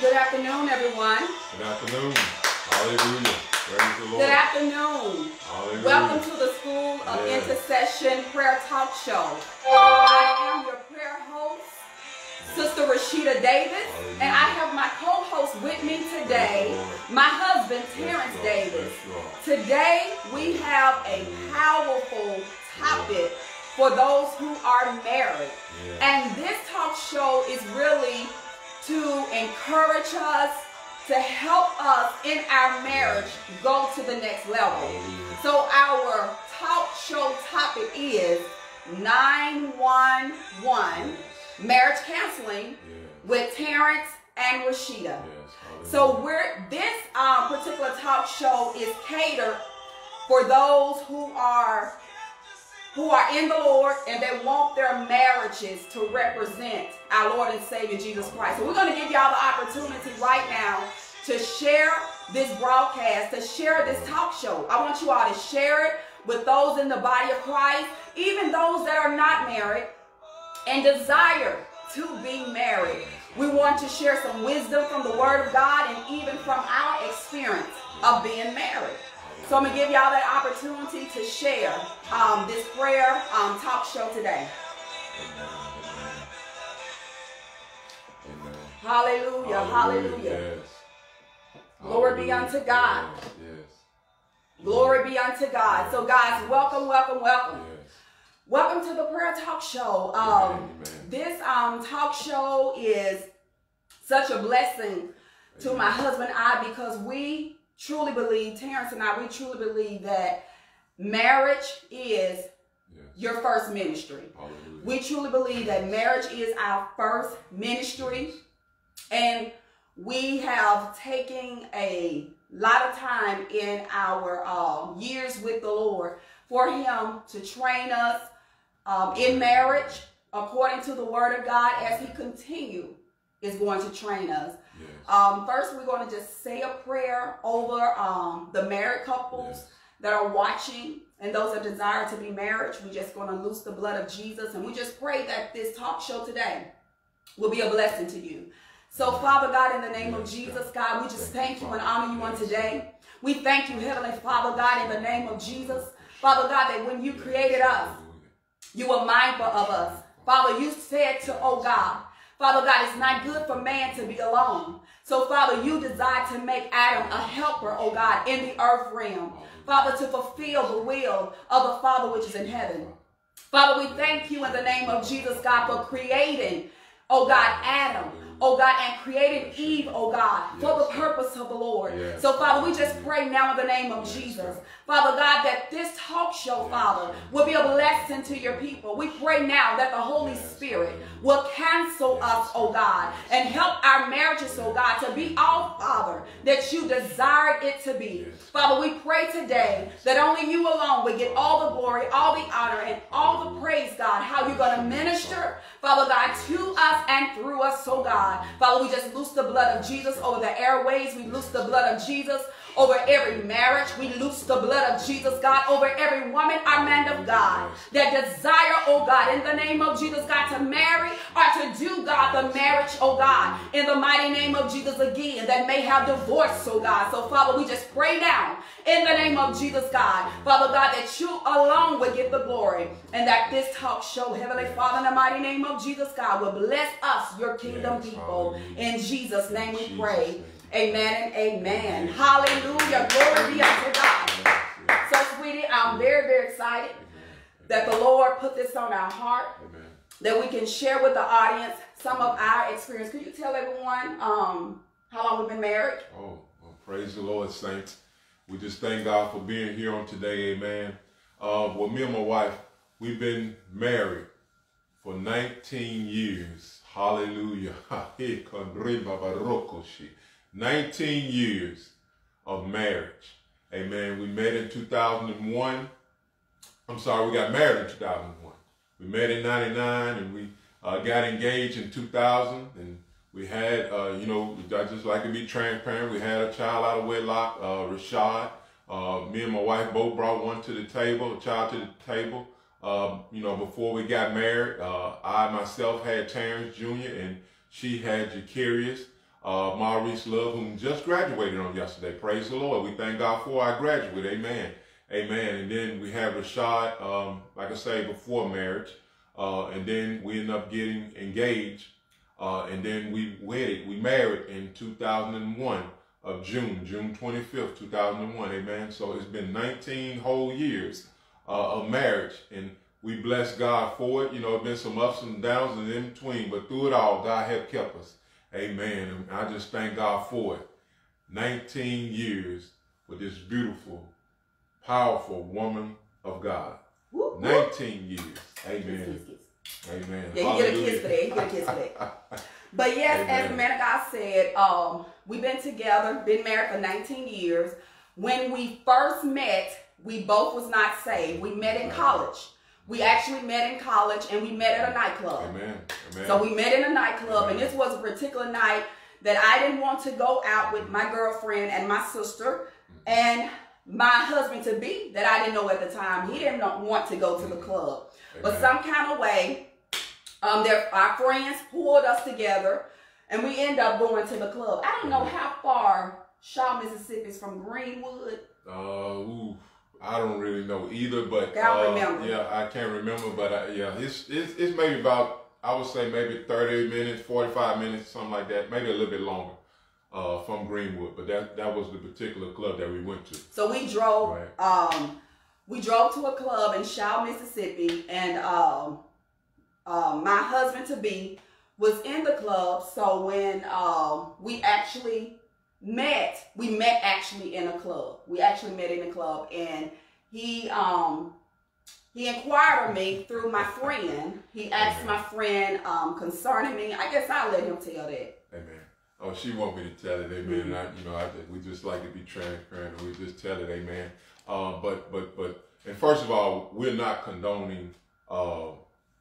Good afternoon, everyone. Good afternoon. Hallelujah. Praise the Lord. Good afternoon. Hallelujah. Welcome to the School of Yes. Intercession Prayer Talk Show. I am your prayer host, Sister Rasheda Davis, and I have my co-host with me today, my husband, Terence Davis. Today, we have a powerful topic for those who are married. And this talk show is really to encourage us, to help us in our marriage go to the next level. So our talk show topic is 911 marriage counseling with Terence and Rasheda. So we're this um, particular talk show is catered for those who are who are in the Lord and they want their marriages to represent our Lord and Savior Jesus Christ. So we're going to give y'all the opportunity right now to share this broadcast, to share this talk show. I want you all to share it with those in the body of Christ, even those that are not married and desire to be married. We want to share some wisdom from the Word of God and even from our experience of being married. So I'm going to give y'all that opportunity to share um, this prayer um, talk show today. Amen. Amen. Amen. Hallelujah, hallelujah. Yes. Glory be unto God. Yes. yes. Glory be unto God. So, guys, welcome, welcome, welcome. Welcome to the prayer talk show. Um, this um, talk show is such a blessing to my husband and I because we truly believe, Terrence and I, we truly believe that marriage is Yes. your first ministry. Hallelujah. We truly believe that marriage is our first ministry, and we have taken a lot of time in our um, years with the Lord for Him to train us um, in marriage according to the Word of God as He continue is going to train us. Yes. Um, first, we're going to just say a prayer over um, the married couples Yes. that are watching and those that desire to be married. We're just going to loose the blood of Jesus and we just pray that this talk show today will be a blessing to you. So, Father God, in the name of Jesus, God. We just Thank you and honor you on today. We thank you, Heavenly Father God, in the name of Jesus. Father God, that when you created us, you were mindful of us. Father, you said to, oh God, Father God, it's not good for man to be alone. So, Father, you desired to make Adam a helper, oh God, in the earth realm. Father, to fulfill the will of the Father which is in heaven. Father, we thank you in the name of Jesus, God, for creating, oh God, Adam, oh God, and created Eve, oh God, for the purpose of the Lord. Yes. So, Father, we just pray now in the name of Yes, Jesus, Father God, that this talk show, Yes. Father, will be a blessing to your people. We pray now that the Holy Yes. Spirit will cancel us, oh God, and help our marriages, oh God, to be all, Father, that you desired it to be. Yes. Father, we pray today that only you alone will get all the glory, all the honor, and all the praise, God, how you're going to minister, Father God, to us and through us, so God. Father, we just loose the blood of Jesus over the airways. We loose the blood of Jesus over every marriage. We loose the blood of Jesus, God, over every woman or man of God that desire, oh God, in the name of Jesus, God, to marry or to do, God, the marriage, oh God, in the mighty name of Jesus again, that may have divorce, oh God. So, Father, we just pray now in the name of Jesus, God, Father God, that you alone will get the glory and that this talk show, Heavenly Father, in the mighty name of Jesus, God, will bless us, your kingdom Yes, people. Hallelujah. In Jesus' name we pray. Amen and amen. Hallelujah. Glory be unto God. So, sweetie, I'm very, very excited that the Lord put this on our heart that we can share with the audience some of our experience. Could you tell everyone um, how long we've been married? Oh, well, praise the Lord, saints. We just thank God for being here on today, amen. Uh, well, me and my wife, we've been married for 19 years. Hallelujah. 19 years of marriage. Amen. We met in 2001. I'm sorry, we got married in 2001. We met in 99 and we uh, got engaged in 2000 and we had, uh, you know, I just like to be transparent. We had a child out of wedlock, uh, Rashad. Uh, me and my wife both brought one to the table, a child to the table. Uh, you know, before we got married, uh, I myself had Terence Jr. and she had Jacarius. uh, Maurice Love, whom just graduated on yesterday. Praise the Lord. We thank God for our graduate. Amen. Amen. And then we have Rashad, um, like I say, before marriage. Uh, and then we end up getting engaged. Uh, and then we wedded, we married in 2001 of June, June 25th, 2001. Amen. So it's been 19 whole years uh, of marriage. And we bless God for it. You know, it's been some ups and downs and in between, but through it all, God has kept us. Amen. And I just thank God for it. 19 years with this beautiful, powerful woman of God. Whoop, 19 years. Amen. Amen. Yeah, you get a kiss for that. You get a kiss for that. But yes, Amen. as the man of God said, um, we've been together, been married for 19 years. When we first met, we both was not saved. We met in college. We actually met in college and we met at a nightclub. Amen. Amen. So we met in a nightclub Amen. and this was a particular night that I didn't want to go out with my girlfriend and my sister and my husband to be that I didn't know at the time. He didn't want to go to the club. Amen. But some kind of way, um, our friends pulled us together and we end up going to the club. I don't know how far Shaw, Mississippi is from Greenwood. Uh, ooh. I don't really know either, but uh, yeah, I can't remember, but uh, yeah, it's, it's it's maybe about I would say maybe thirty minutes, forty five minutes, something like that, maybe a little bit longer. Uh, from Greenwood, but that that was the particular club that we went to. So we drove. Right. Um, we drove to a club in Shaw, Mississippi, and um, um, my husband to be was in the club. So when um, we actually met, we met actually in a club. We actually met in a club and he um he inquired of me through my friend. He asked Amen. my friend um concerning me. I guess I'll let him tell that. Amen. Oh, she want me to tell it, amen. Mm-hmm. I, you know, I we just like to be transparent, and we just tell it, amen. Um, but but but, and first of all, we're not condoning, uh,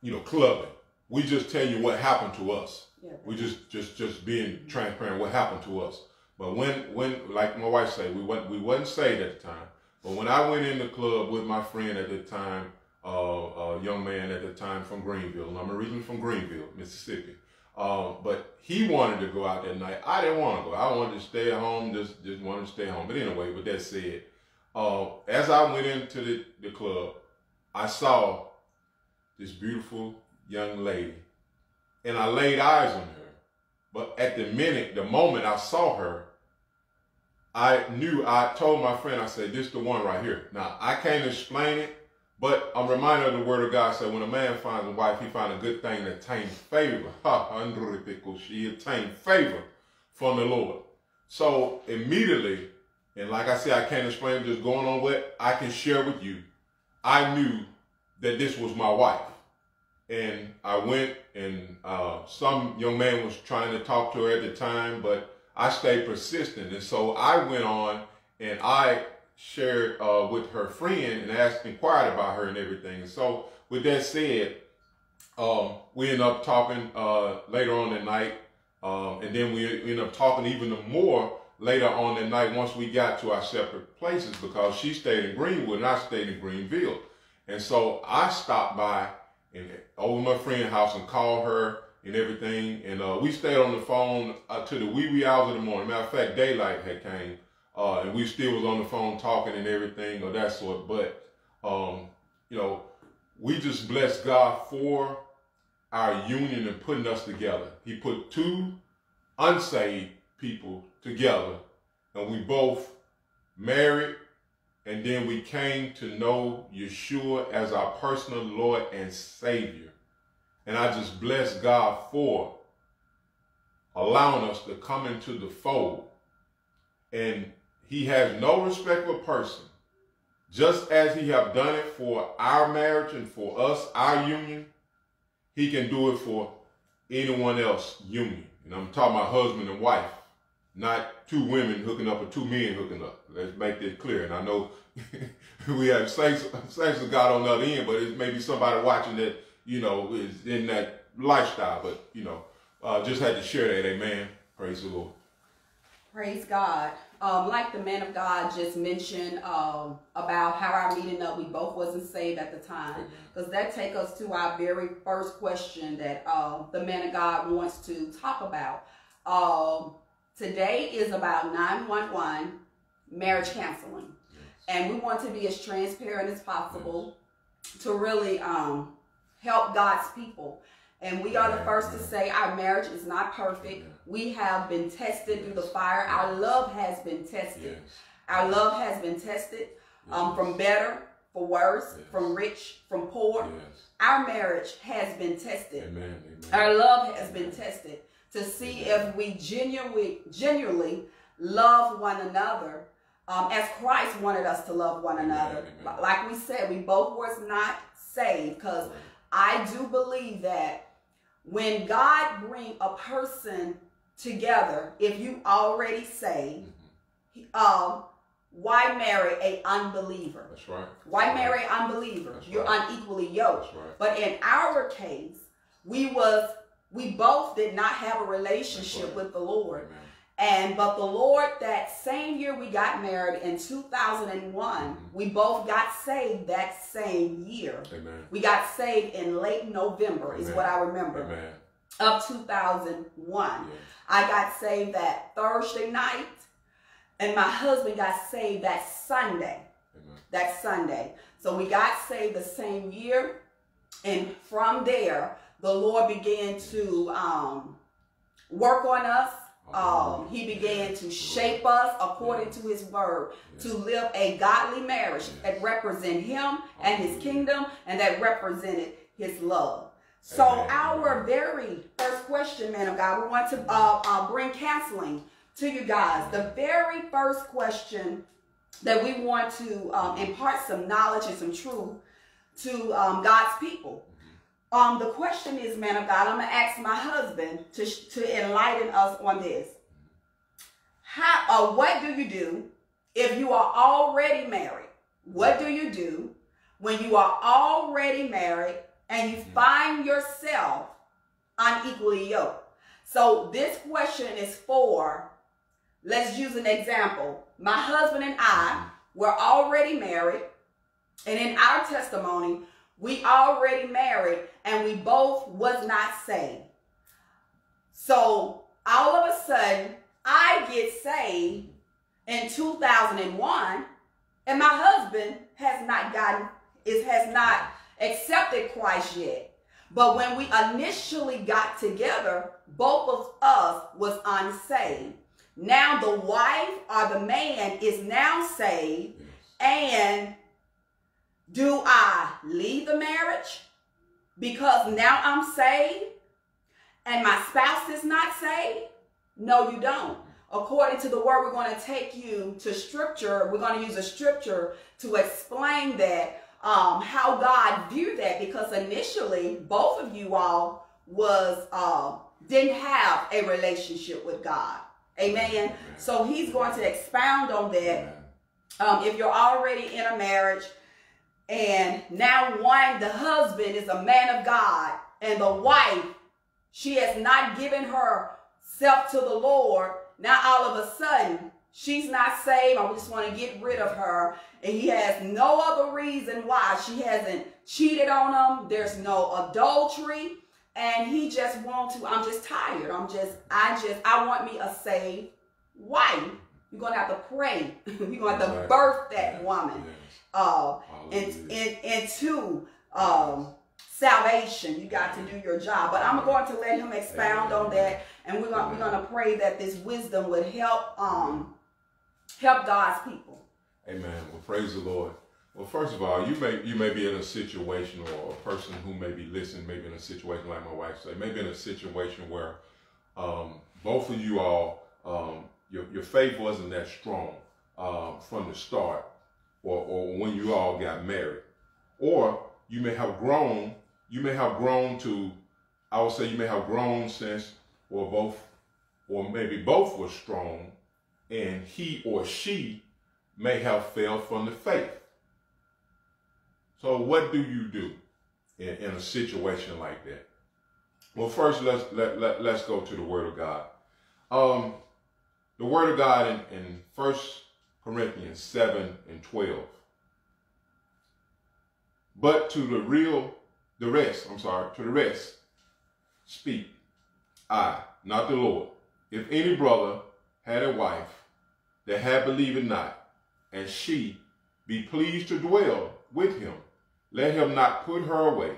you know, clubbing. We just tell you what happened to us. Yeah, we just just just being transparent. What happened to us? But when, when, like my wife said, we went, we wasn't saved at the time. But when I went in the club with my friend at the time, uh, a young man at the time from Greenville, and I'm originally from Greenville, Mississippi. Uh, but he wanted to go out that night. I didn't want to go. I wanted to stay at home, just just wanted to stay home. But anyway, with that said, uh, as I went into the, the club, I saw this beautiful young lady, and I laid eyes on her. But at the minute, the moment I saw her, I knew, I told my friend, I said, this is the one right here. Now, I can't explain it, but I'm reminded of the word of God said, when a man finds a wife, he finds a good thing that attains favor. She attained favor from the Lord. So immediately, and like I said, I can't explain just going on what I can share with you. I knew that this was my wife. And I went and uh, some young man was trying to talk to her at the time, but I stayed persistent. And so I went on and I shared uh, with her friend and asked, inquired about her and everything. And so with that said, um, we ended up talking uh, later on that night. Um, and then we ended up talking even more later on that night once we got to our separate places because she stayed in Greenwood and I stayed in Greenville. And so I stopped by and over my friend's house and called her and everything. And uh, we stayed on the phone uh, to the wee wee hours of the morning. Matter of fact, daylight had came, uh, and we still was on the phone talking and everything of that sort. But um, you know, we just bless God for our union and putting us together. He put two unsaved people together, and we both married. And then we came to know Yeshua as our personal Lord and Savior. And I just bless God for allowing us to come into the fold. And he has no respect for person. Just as he have done it for our marriage and for us, our union, he can do it for anyone else union. And I'm talking about husband and wife, not two women hooking up or two men hooking up. Let's make this clear. And I know we have saints, saints of God on the other end, but it may be somebody watching that you know, is in that lifestyle. But, you know, uh, just had to share that. Amen. Praise the Lord. Praise God. Um, like the man of God just mentioned um, about how our meeting up, we both wasn't saved at the time. Because that take us to our very first question that uh, the man of God wants to talk about. Um, Today is about 911 marriage counseling. Yes. And we want to be as transparent as possible to really um, help God's people. And we are the first to say our marriage is not perfect. We have been tested through the fire. Our love has been tested. Yes. Our love has been tested um, from better, for worse, Yes. from rich, from poor. Yes. Our marriage has been tested. Amen. Amen. Our love has been tested to see if we genuinely, genuinely love one another um, as Christ wanted us to love one Amen, another. amen. Like we said, we both was not saved because I do believe that when God bring a person together, if you already saved, Mhm. um, why marry a unbeliever? That's right. Why marry an unbeliever? That's You're right. unequally yoked. Right. But in our case, we was we both did not have a relationship right. with the Lord. Amen. And but the Lord that same year we got married in 2001, Mhm. we both got saved that same year. Amen. We got saved in late November is what I remember Amen. of 2001. Yes. I got saved that Thursday night and my husband got saved that Sunday Amen. that Sunday. So we got saved the same year, and from there, the Lord began to um, work on us. Um, he began to shape us according to His word to live a godly marriage that represent Him and His kingdom, and that represented His love. So our very first question, man of God, we want to uh, uh, bring counseling to you guys. The very first question that we want to um, impart some knowledge and some truth to um, God's people. Um, the question is, man of God, I'm gonna ask my husband to to enlighten us on this. How, uh, what do you do if you are already married? What do you do when you are already married and you find yourself unequally yoked? So this question is for, let's use an example. My husband and I were already married, and in our testimony, we already married and we both was not saved. So all of a sudden, I get saved in 2001, and my husband has not gotten, is has not accepted Christ yet. But when we initially got together, both of us was unsaved. Now the wife or the man is now saved, and do I leave the marriage because now I'm saved and my spouse is not saved? No, you don't. According to the word, we're going to take you to scripture. We're going to use a scripture to explain that, um, how God viewed that, because initially both of you all was uh, didn't have a relationship with God. Amen. Amen. So He's going to expound on that um, if you're already in a marriage and now one the husband is a man of god and the wife she has not given herself to the lord. Now all of a sudden she's not saved. I just want to get rid of her. And he has no other reason why. She hasn't cheated on him. There's no adultery. And he just want to i'm just tired. I'm just i just i want me a saved wife. You're gonna have to pray. You're gonna have to Right. birth that woman. Yes. Uh and Hallelujah. and into um salvation you got to do your job but i'm going to let him expound on that and we're gonna, we're gonna pray that this wisdom would help um help god's people Amen. Well, praise the Lord. Well, first of all, you may you may be in a situation, or a person who may be listening, maybe in a situation like my wife said, maybe in a situation where um, both of you all um, your your faith wasn't that strong um, from the start, or or when you all got married, or you may have grown. You may have grown to, I would say, you may have grown since, or both, or maybe both were strong, and he or she may have fell from the faith. So what do you do in, in a situation like that? Well, first let's let, let let's go to the Word of God. Um, the Word of God in, in 1 Corinthians 7 and 12. But to the real, the rest, I'm sorry, to the rest, speak I, not the Lord. If any brother had a wife that had believed not, and she be pleased to dwell with him, let him not put her away.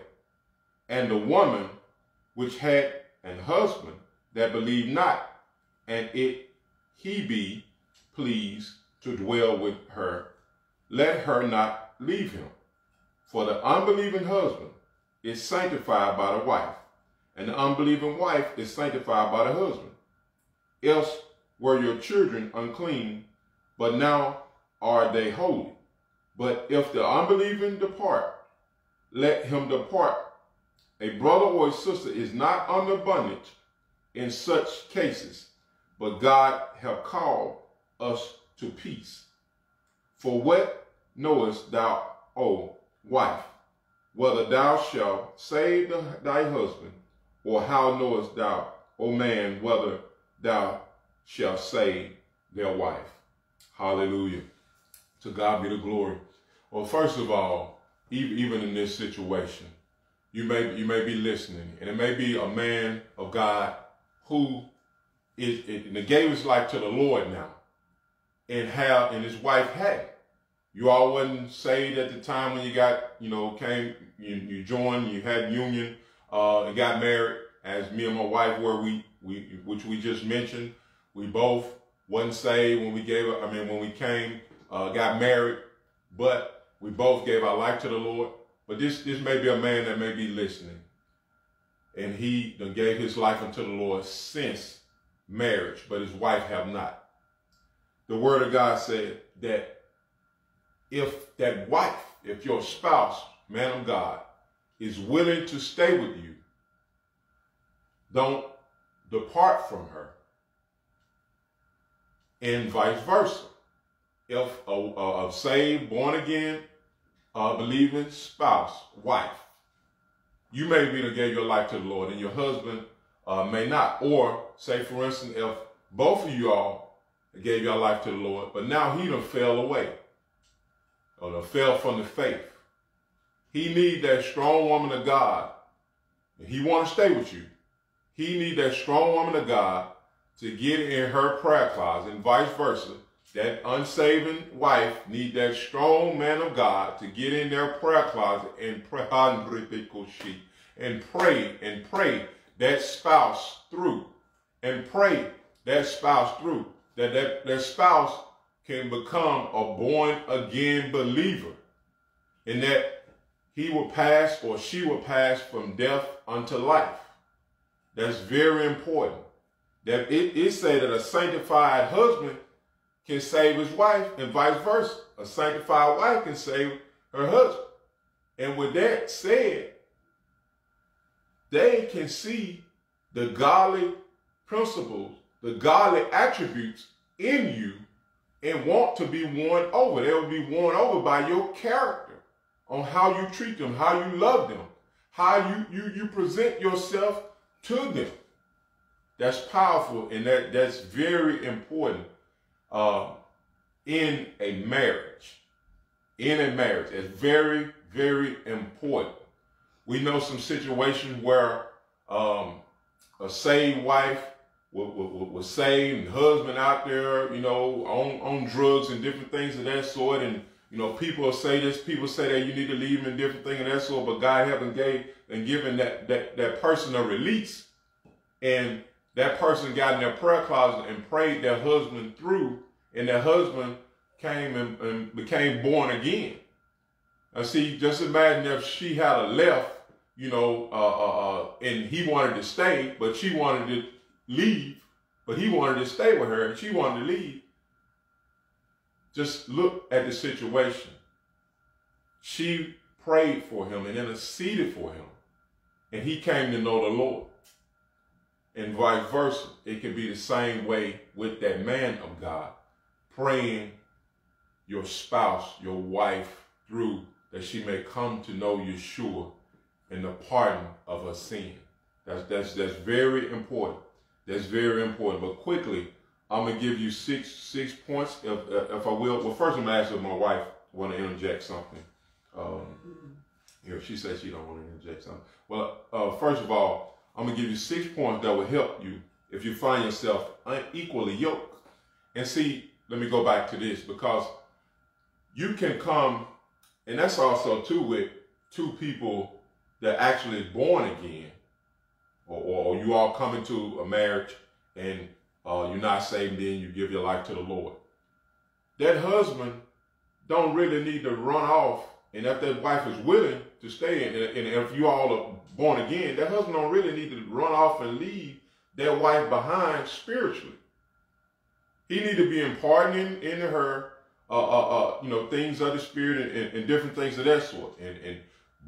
And the woman which had an husband that believed not, and it he be pleased to dwell with her, let her not leave him. For the unbelieving husband is sanctified by the wife, and the unbelieving wife is sanctified by the husband. Else were your children unclean, but now are they holy. But if the unbelieving depart, let him depart. A brother or a sister is not under bondage in such cases, but God have called us to peace. For what knowest thou, O wife, whether thou shalt save the, thy husband, or how knowest thou, O man, whether thou shalt save their wife? Hallelujah. To God be the glory. Well, first of all, even in this situation, you may you may be listening, and it may be a man of God who is it, gave his life to the Lord now, and have and his wife had. You all wasn't saved at the time when you got you know came you, you joined you had union uh, and got married as me and my wife were we we which we just mentioned we both wasn't saved when we gave I mean when we came uh, got married but we both gave our life to the Lord but this this may be a man that may be listening and he gave his life unto the Lord since marriage, but his wife have not. The word of God said that if that wife, if your spouse, man of God, is willing to stay with you, don't depart from her. And vice versa. If a, a, a saved, born again, believing spouse, wife, you may be to give your life to the Lord and your husband uh, may not. Or say, for instance, if both of you all gave your life to the Lord, but now he done fell away or done fell from the faith. He need that strong woman of God. He want to stay with you. He need that strong woman of God to get in her prayer closet and vice versa. That unsaving wife need that strong man of God to get in their prayer closet and pray and pray and pray that spouse through and pray that spouse through that that, that spouse can become a born again believer and that he will pass or she will pass from death unto life. That's very important. That it is said that a sanctified husband can save his wife and vice versa. A sanctified wife can save her husband. And with that said, they can see the godly principles, the godly attributes in you and want to be won over. They will be won over by your character on how you treat them, how you love them, how you, you, you present yourself to them. That's powerful and that, that's very important uh, in a marriage. In a marriage. It's very, very important. We know some situations where um, a saved wife was, was, was saved, and husband out there, you know, on, on drugs and different things of that sort. And, you know, people say this, people say that you need to leave him and different things of that sort, but God haven't gave and given that, that, that person a release. And that person got in their prayer closet and prayed their husband through, and their husband came and, and became born again. Now, see, just imagine if she had a left, you know, uh, uh, uh, and he wanted to stay, but she wanted to leave, but he wanted to stay with her, and she wanted to leave. Just look at the situation. She prayed for him and interceded for him, and he came to know the Lord. And vice versa, it can be the same way with that man of God, praying your spouse, your wife through that she may come to know Yeshua and the pardon of her sin. That's, that's, that's very important. That's very important. But quickly, I'm gonna give you six six points, if, if I will. Well, first I'm gonna ask if my wife want to interject something. Um, you know, she says she don't want to interject something. Well, uh, first of all, I'm gonna give you six points that will help you if you find yourself unequally yoked And see, let me go back to this because you can come, and that's also too with two people that actually born again, or, or, you all come into a marriage and uh, you're not saved, then you give your life to the Lord. That husband don't really need to run off, and if that wife is willing to stay, and, and if you all are born again, that husband don't really need to run off and leave that wife behind spiritually. He need to be imparting into her, uh, uh, uh, you know, things of the spirit and, and, and, different things of that sort, and, and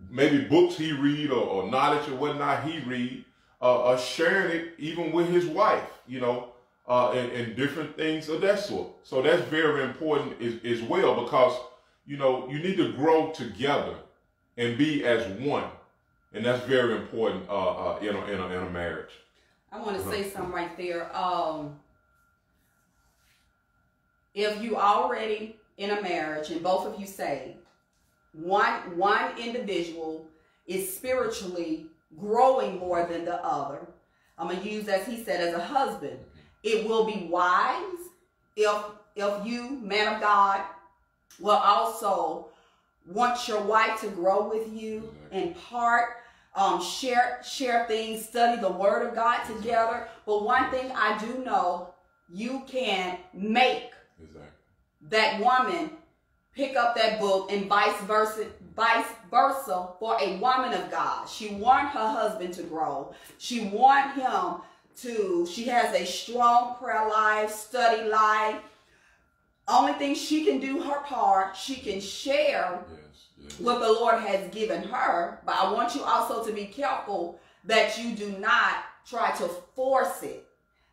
maybe books he read or, or knowledge or whatnot he read, uh, uh, sharing it even with his wife, you know, uh, and, and different things of that sort. So that's very important as, as well because, you know, you need to grow together and be as one. And that's very important uh, uh, in, a, in, a, in a marriage. I want to uh-huh. say something right there. Um, if you already in a marriage and both of you say one one individual is spiritually growing more than the other, I'm gonna use as he said as a husband. It will be wise if if you, man of God, will also want your wife to grow with you in part um, share share things, study the Word of God together. But one thing I do know, you can make exactly. that woman pick up that book and vice versa vice versa for a woman of God. She want her husband to grow. She want him to she has a strong prayer life, study life. Only thing she can do her part, she can share yeah what the Lord has given her. But I want you also to be careful that you do not try to force it.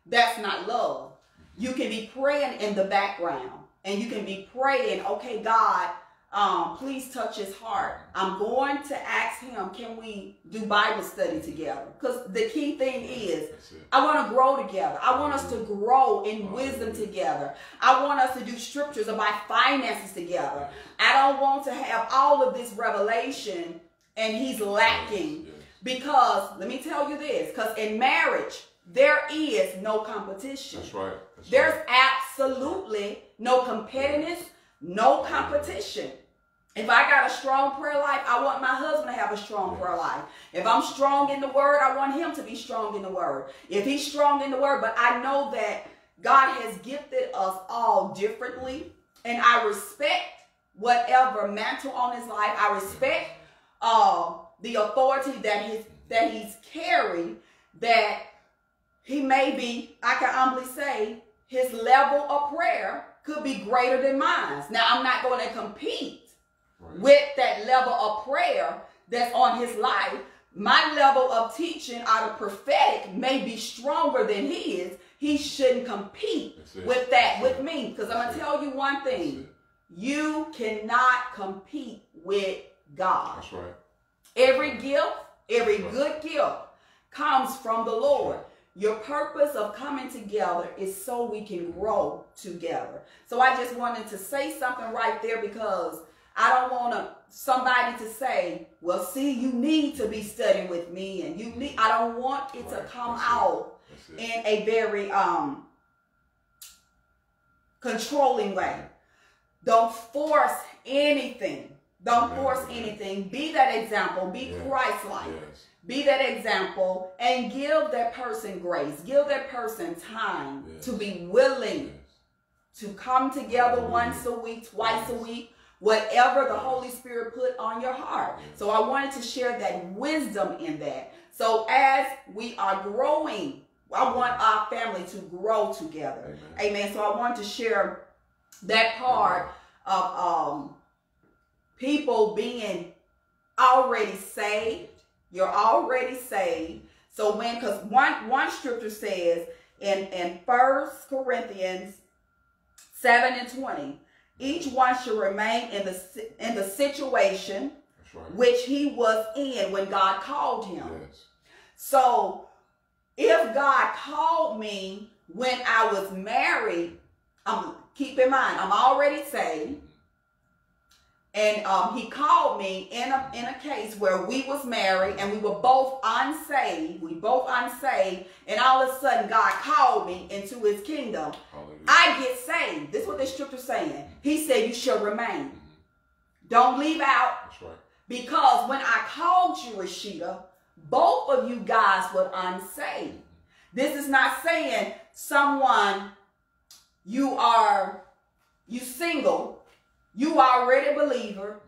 That's not love. You can be praying in the background and you can be praying, okay, God, um, please touch his heart. I'm going to ask him, can we do Bible study together? Because the key thing is, I want to grow together. I want us to grow in wisdom together. I want us to do scriptures about finances together. I don't want to have all of this revelation and he's lacking. Because, let me tell you this, because in marriage, there is no competition. That's right. That's There's right. absolutely no competitiveness, no competition. If I got a strong prayer life, I want my husband to have a strong prayer life. If I'm strong in the word, I want him to be strong in the word. If he's strong in the word, but I know that God has gifted us all differently, and I respect whatever mantle on his life. I respect uh, the authority that he's that he's carried. That he may be, I can humbly say, his level of prayer could be greater than mine. Now I'm not going to compete with that level of prayer that's on his life, my level of teaching out of prophetic may be stronger than his. He shouldn't compete with that that's with it. me. Because I'm going to tell you one thing. You cannot compete with God. That's right. Every gift, every good gift comes from the Lord. Your purpose of coming together is so we can grow together. So I just wanted to say something right there because I don't want somebody to say, well, see, you need to be studying with me and you need, I don't want it right. to come out it. in a very um, controlling way. Don't force anything. Don't force anything. Be that example. Be yes. Christ-like. Yes. Be that example and give that person grace. Give that person time yes. to be willing to come together once a week, twice a week, whatever the Holy Spirit put on your heart. So I wanted to share that wisdom in that. So as we are growing, I want our family to grow together. Amen. Amen. So I want to share that part of um, people being already saved. You're already saved. So when, because one one scripture says in in First Corinthians seven and twenty, each one should remain in the in the situation right. which he was in when God called him. Yes. So if God called me when I was married, um, keep in mind, I'm already saved. And um, he called me in a in a case where we was married and we were both unsaved. We both unsaved, and all of a sudden God called me into His kingdom. Hallelujah. I get saved. This is what the scripture's saying. He said, "You shall remain. Don't leave out." Right. Because when I called you, Rasheda, both of you guys were unsaved. This is not saying someone you are you single, you already a believer,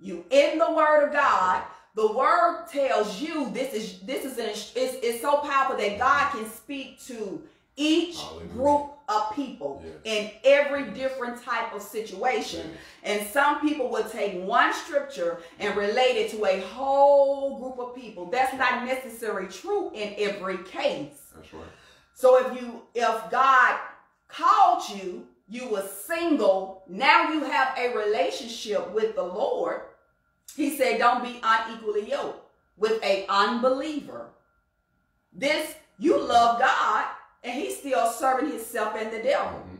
you in the word of God. The word tells you this is this is an it's, it's so powerful that God can speak to each Hallelujah. group of people in every different type of situation. And some people will take one scripture and relate it to a whole group of people. That's not necessarily true in every case. That's right. So if you if God called you, you were single, now you have a relationship with the Lord. He said, don't be unequally yoked with a unbeliever. This you love God, and he's still serving himself and the devil. Mhm.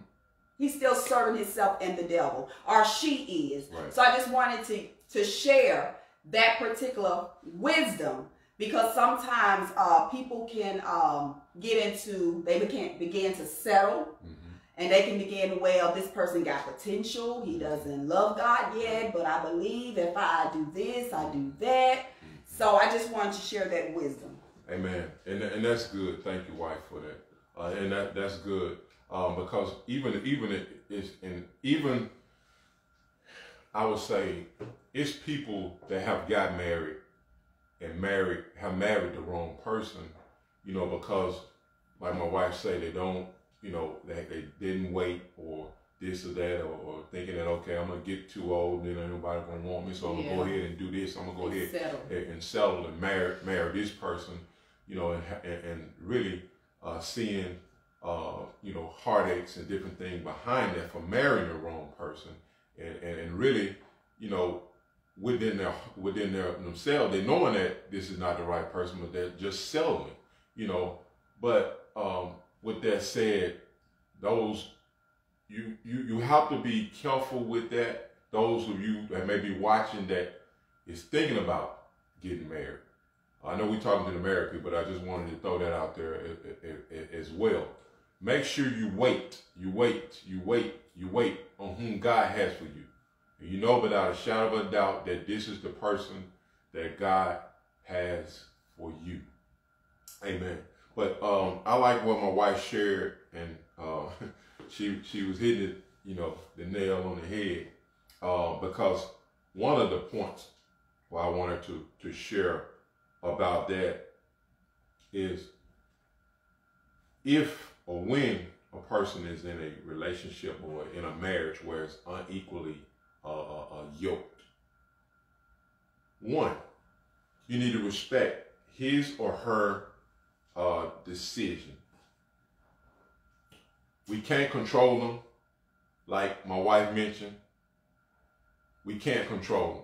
He's still serving himself and the devil, or she is. Right. So I just wanted to to share that particular wisdom because sometimes uh, people can um, get into they begin begin to settle Mhm. And they can begin well this person got potential he doesn't love god yet but i believe if i do this i do that so i just wanted to share that wisdom Amen. And and that's good. Thank you, wife, for that. Uh, and that that's good um, because even even it is and even I would say it's people that have got married and married have married the wrong person, you know, because like my wife say they don't, you know, they they didn't wait or this or that or, or thinking that okay I'm gonna get too old and then nobody gonna want me so I'm gonna go ahead and do this. I'm gonna go ahead settle. and, and settle and marry marry this person, you know, and and, and really uh, seeing uh, you know heartaches and different things behind that for marrying the wrong person, and, and, and really, you know, within their within their themselves, they knowing that this is not the right person, but they're just settling, you know. But um, with that said, those you you you have to be careful with that. Those of you that may be watching that is thinking about getting married. I know we're talking to the married people, but I just wanted to throw that out there as well. Make sure you wait, you wait, you wait, you wait on whom God has for you. And you know without a shadow of a doubt that this is the person that God has for you. Amen. But um, I like what my wife shared, and uh, she she was hitting it, you know, the nail on the head, uh, because one of the points I wanted to to share about that is if or when a person is in a relationship or in a marriage where it's unequally uh, uh, uh, yoked, one, you need to respect his or her uh, decision. We can't control them, like my wife mentioned. We can't control them.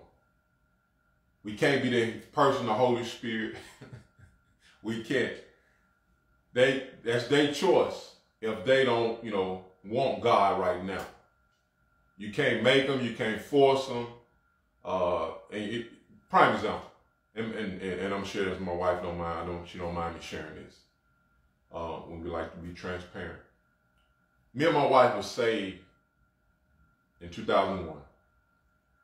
We can't be the person, the Holy Spirit. we can't. They that's their choice if they don't, you know, want God right now. You can't make them. You can't force them. Uh, and it, prime example, and, and and I'm sure that my wife don't mind. I don't. She don't mind me sharing this. Uh, when we like to be transparent. Me and my wife was saved in 2001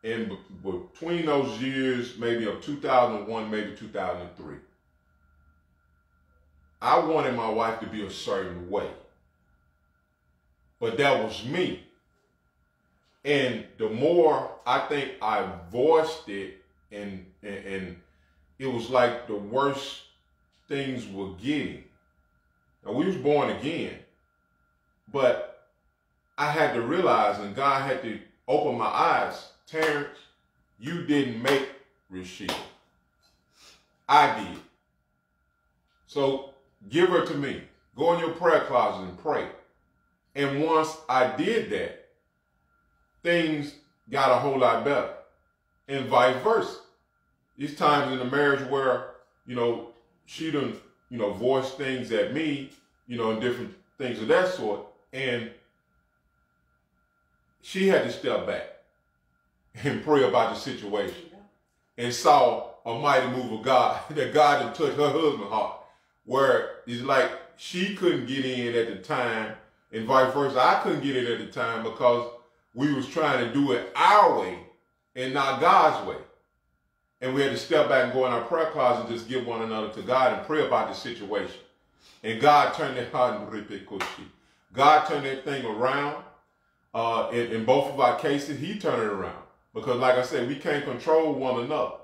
in between those years, maybe of 2001, maybe 2003, I wanted my wife to be a certain way. But that was me. And the more I think I voiced it, and, and, and it was like the worst things were getting. Now, we was born again, but I had to realize, and God had to open my eyes Terence, you didn't make Rasheda. I did. So give her to me. Go in your prayer closet and pray. And once I did that, things got a whole lot better. And vice versa. These times in the marriage where, you know, she done, you know, voiced things at me, you know, and different things of that sort. And she had to step back and pray about the situation and saw a mighty move of God that God had touched her husband's heart, where it's like she couldn't get in at the time, and vice versa. I couldn't get in at the time because we was trying to do it our way and not God's way. And we had to step back and go in our prayer closet and just give one another to God and pray about the situation. And God turned it that God turned that thing around. Uh, in, in both of our cases, He turned it around. Because like I said, we can't control one another.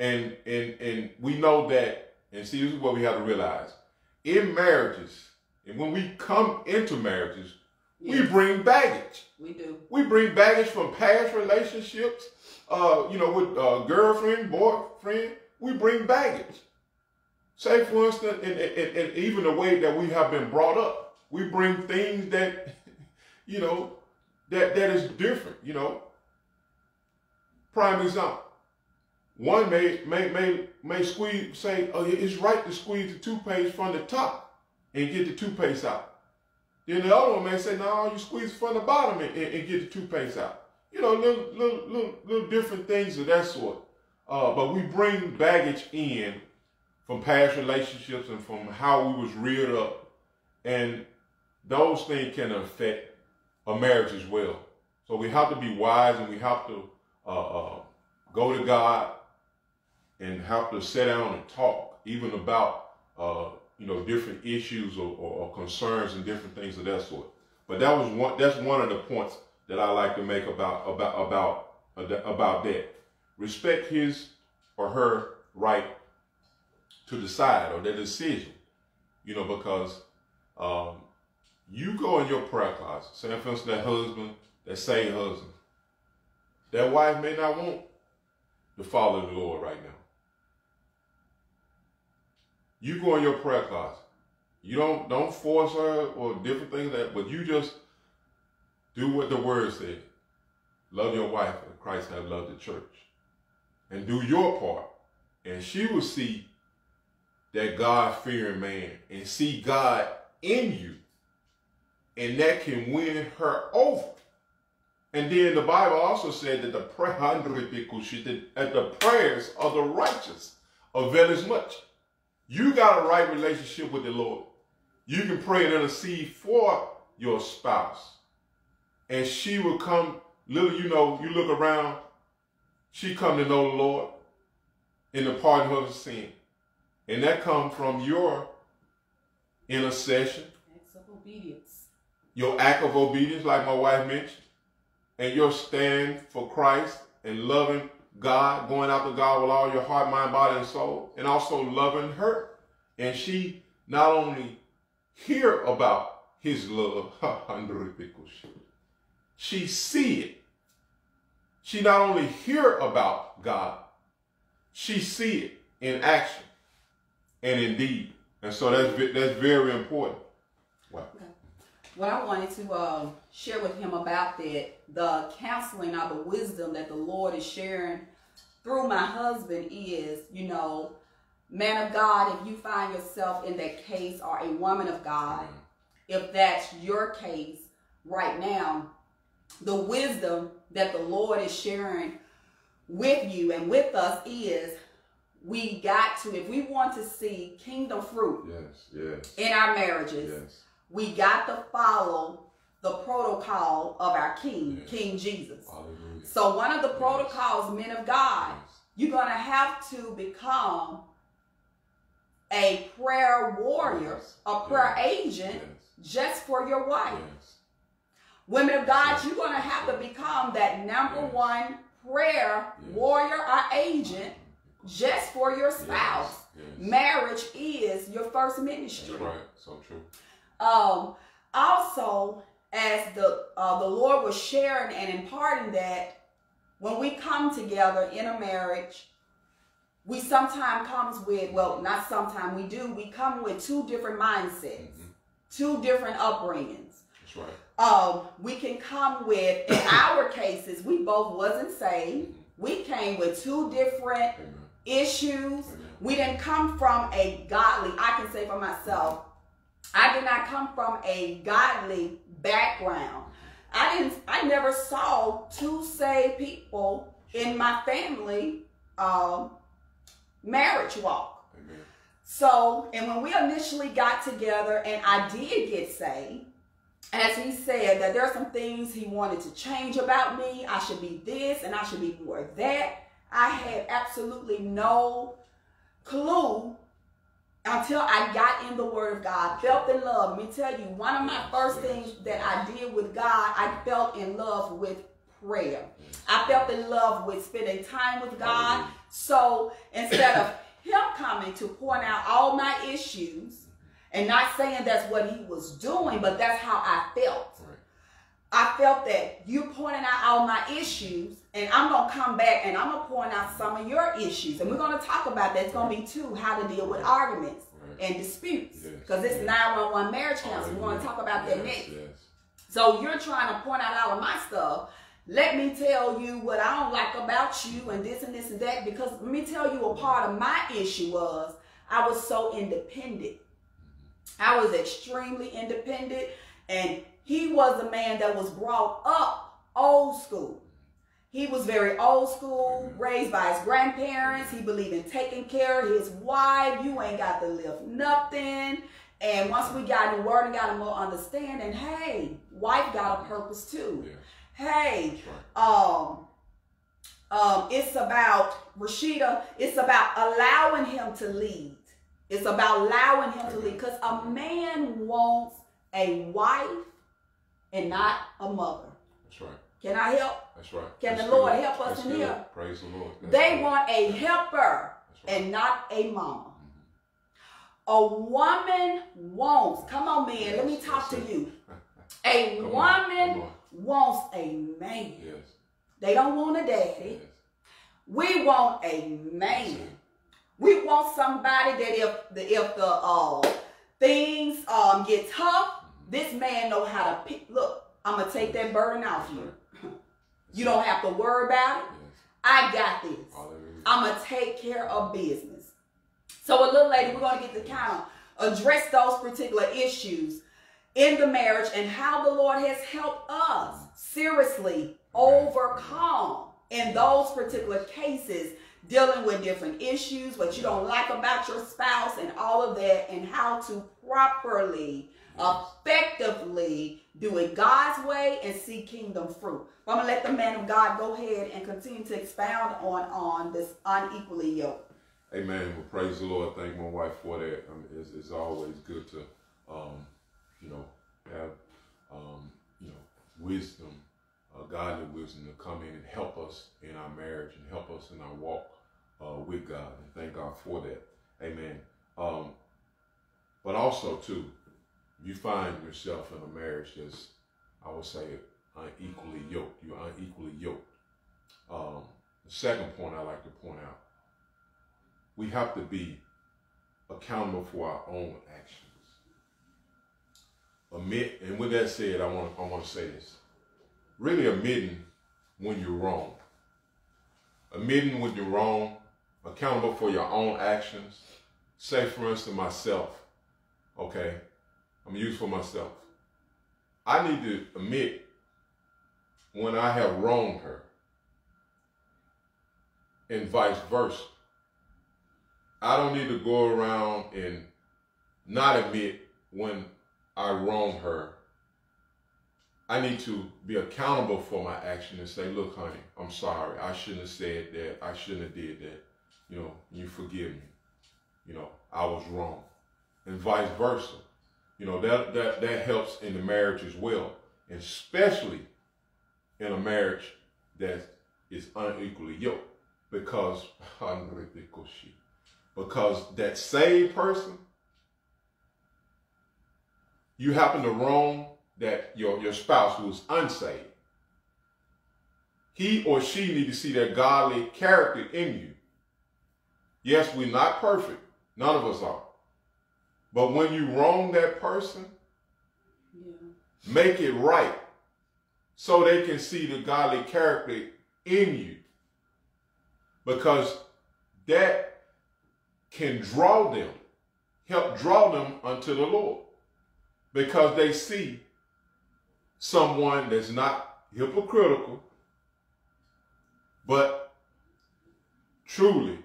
And and and we know that, and see this is what we have to realize. In marriages, and when we come into marriages, yes. we bring baggage. We do. We bring baggage from past relationships, uh, you know, with uh, girlfriend, boyfriend. We bring baggage. Say, for instance, and, even the way that we have been brought up, we bring things that, you know, that that is different. You know, Prime example. One may may may may squeeze say, oh, it's right to squeeze the toothpaste from the top and get the toothpaste out. Then the other one may say, no, you squeeze from the bottom and, and, and get the toothpaste out. You know, little little little, little different things of that sort. Uh, but we bring baggage in from past relationships and from how we was reared up, and those things can affect a marriage as well. So we have to be wise and we have to uh, uh, go to God and have to sit down and talk, even about uh, you know different issues or, or, or, concerns and different things of that sort. But that was one. That's one of the points that I like to make about about about about that. Respect his or her right to decide or their decision. You know, because um, you go in your prayer closet, say for instance that husband, that same husband, that wife may not want to follow the Lord right now. You go in your prayer closet. You don't don't force her or different things that, but you just do what the word said. Love your wife as Christ has loved the church. And do your part. And she will see that God-fearing man and see God in you. And that can win her over. And then the Bible also said that the prayer that the prayers of the righteous avail as much. You got a right relationship with the Lord. You can pray and intercede for your spouse. And she will come, little you know, you look around, she come to know the Lord in the pardon of her sin. And that come from your intercession. Acts of obedience. Your act of obedience, like my wife mentioned and your stand for Christ and loving God, going after God with all your heart, mind, body, and soul, and also loving her. And she not only hear about his love, she see it. She not only hear about God, she see it in action and in deed. And so that's that's very important. Wow. What I wanted to um, share with him about that, the counseling or the wisdom that the Lord is sharing through my husband is, you know, man of God, if you find yourself in that case, or a woman of God, if that's your case right now, the wisdom that the Lord is sharing with you and with us is we got to, if we want to see kingdom fruit yes, yes. in our marriages, yes we got to follow the protocol of our King. King Jesus. Hallelujah. So one of the protocols, men of God, you're going to have to become a prayer warrior, a prayer agent just for your wife. Women of God, you're going to have to become that number one prayer warrior or agent just for your spouse. Marriage is your first ministry. That's right. So true. Um, also, as the uh, the Lord was sharing and imparting that, when we come together in a marriage, we sometimes comes with well, not sometimes we do. We come with two different mindsets, mm-hmm. two different upbringings. That's right. Um, we can come with in our cases, we both wasn't saved. We came with two different Amen. issues. Amen. We didn't come from a godly. I can say for myself I did not come from a godly background. I didn't I never saw two saved people in my family um, marriage walk. Amen. So, and when we initially got together and I did get saved, as he said that there are some things he wanted to change about me. I should be this and I should be more that. I had absolutely no clue until I got in the Word of God, felt in love. Let me tell you, one of my first things that I did with God, I felt in love with prayer. I felt in love with spending time with God. So instead of him coming to point out all my issues and not saying that's what he was doing, but that's how I felt. I felt that you pointing out all my issues, and I'm gonna come back and I'm gonna point out some of your issues, and we're gonna talk about that. It's gonna be two how to deal with arguments right. and disputes, because yes. it's 911 marriage oh, counseling. We're gonna talk about yes, that next. Yes. So you're trying to point out all of my stuff. Let me tell you what I don't like about you, and this and this and that. Because let me tell you, a part of my issue was I was so independent. I was extremely independent, and he was a man that was brought up old school. He was very old school, raised by his grandparents. He believed in taking care of his wife. You ain't got to live nothing. And once we got in the word and got a more understanding, hey, wife got a purpose too. Yeah. Hey, um, um, it's about Rasheda. It's about allowing him to lead. It's about allowing him to lead because a man wants a wife and not a mother. That's right. Can I help? That's right. Can That's the Lord help us That's in good. here? Praise the Lord. That's they good. want a helper right. and not a mama. Mm-hmm. A woman wants, come on, man, yes, let me talk to you. A come woman on, wants a man. Yes. They don't want a daddy. Yes. We want a man. We want somebody that if the if the uh, things um, get tough, this man know how to pick. Look, I'm gonna take that burden off you. You don't have to worry about it. I got this. I'm gonna take care of business. So a little later, we're gonna get to kind of address those particular issues in the marriage and how the Lord has helped us seriously overcome in those particular cases dealing with different issues, what you don't like about your spouse, and all of that, and how to properly effectively do it God's way and see kingdom fruit. I'm gonna let the man of God go ahead and continue to expound on on this unequally yoked. Amen. Well, praise the Lord. Thank my wife for that. Um, it's, it's, always good to, um, you know, have, um, you know, wisdom, uh, godly wisdom to come in and help us in our marriage and help us in our walk uh, with God. And thank God for that. Amen. Um, but also too, you find yourself in a marriage that's, I would say, unequally yoked. You're unequally yoked. Um, the second point I like to point out, we have to be accountable for our own actions. Admit, and with that said, I want I want to say this. Really admitting when you're wrong. Admitting when you're wrong, accountable for your own actions. Say, for instance, myself, okay, I'm used for myself. I need to admit when I have wronged her and vice versa. I don't need to go around and not admit when I wrong her. I need to be accountable for my action and say, look, honey, I'm sorry. I shouldn't have said that. I shouldn't have did that. You know, you forgive me. You know, I was wrong. And vice versa. You know, that, that, that helps in the marriage as well, especially in a marriage that is unequally yoked. Because, because that same person, you happen to wrong that your, your spouse who is unsaved. He or she need to see that godly character in you. Yes, we're not perfect. None of us are. But when you wrong that person, yeah. make it right so they can see the godly character in you. Because that can draw them, help draw them unto the Lord. Because they see someone that's not hypocritical, but truly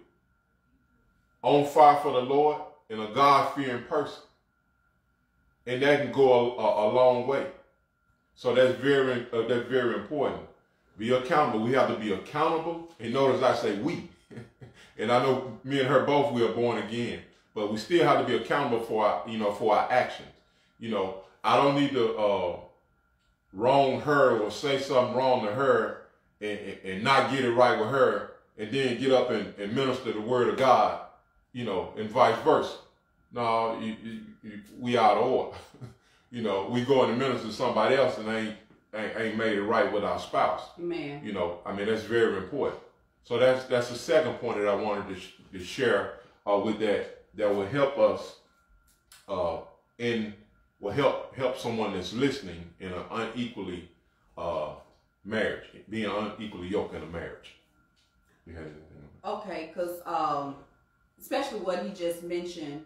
on fire for the Lord and a God fearing person. And that can go a, a, a long way. So that's very uh, that's very important. Be accountable. We have to be accountable. And notice I say we. and I know me and her both we are born again, but we still have to be accountable for our, you know, for our actions. You know, I don't need to uh, wrong her or say something wrong to her and, and, and, not get it right with her and then get up and, and, minister the word of God, you know, and vice versa. No, you, you, you, we out of order. you know, we go and minister to somebody else and ain't, ain't, ain't made it right with our spouse. Man. You know, I mean, that's very important. So that's that's the second point that I wanted to, sh- to share uh, with that that will help us uh, in will help help someone that's listening in an unequally uh, marriage, being unequally yoked in a marriage. Okay, because um, especially what he just mentioned,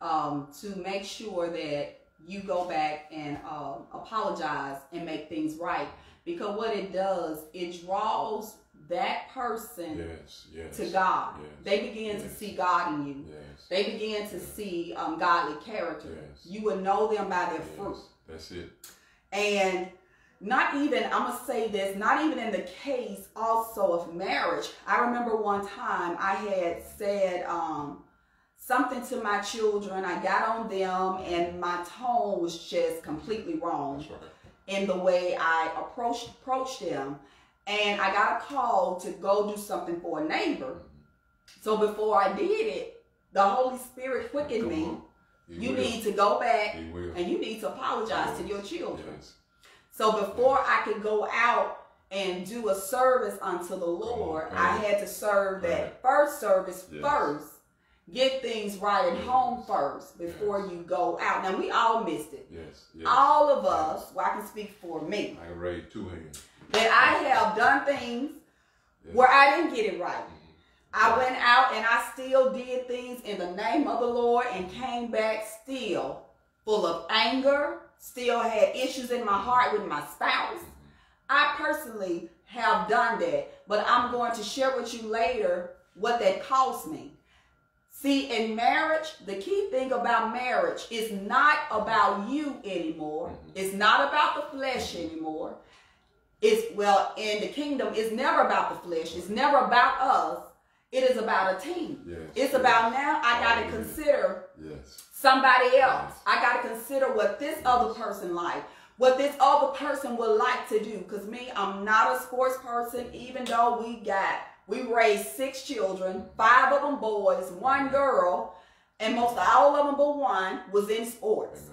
um, to make sure that you go back and uh, apologize and make things right. Because what it does, it draws that person yes, yes, to God. Yes, they begin to see God in you. They begin to see um, godly character. You will know them by their fruit. That's it. And not even, I'm going to say this, not even in the case also of marriage. I remember one time I had said um, something to my children. I got on them and my tone was just completely wrong right. in the way I approached, approached them and I got a call to go do something for a neighbor. So before I did it, the Holy Spirit quickened me. You will. need to go back and you need to apologize to your children. Yes. So before yes. I could go out and do a service unto the Lord, I had to serve that first service yes. first. Get things right at home first before you go out. Now we all missed it. Yes. All of us, well I can speak for me. I can raise two hands that I have done things where I didn't get it right. Mm-hmm. I went out and I still did things in the name of the Lord and came back still full of anger, still had issues in my heart with my spouse. Mm-hmm. I personally have done that, but I'm going to share with you later what that cost me. See, in marriage, the key thing about marriage is not about you anymore. Mm-hmm. It's not about the flesh anymore. It's well in the kingdom, it's never about the flesh, it's never about us. It is about a team. Yes, it's yes. about now I gotta consider yes. somebody else. I gotta consider what this other person like, what this other person would like to do. Cause me, I'm not a sports person, even though we got we raised six children, five of them boys, one girl, and most all of them but one was in sports.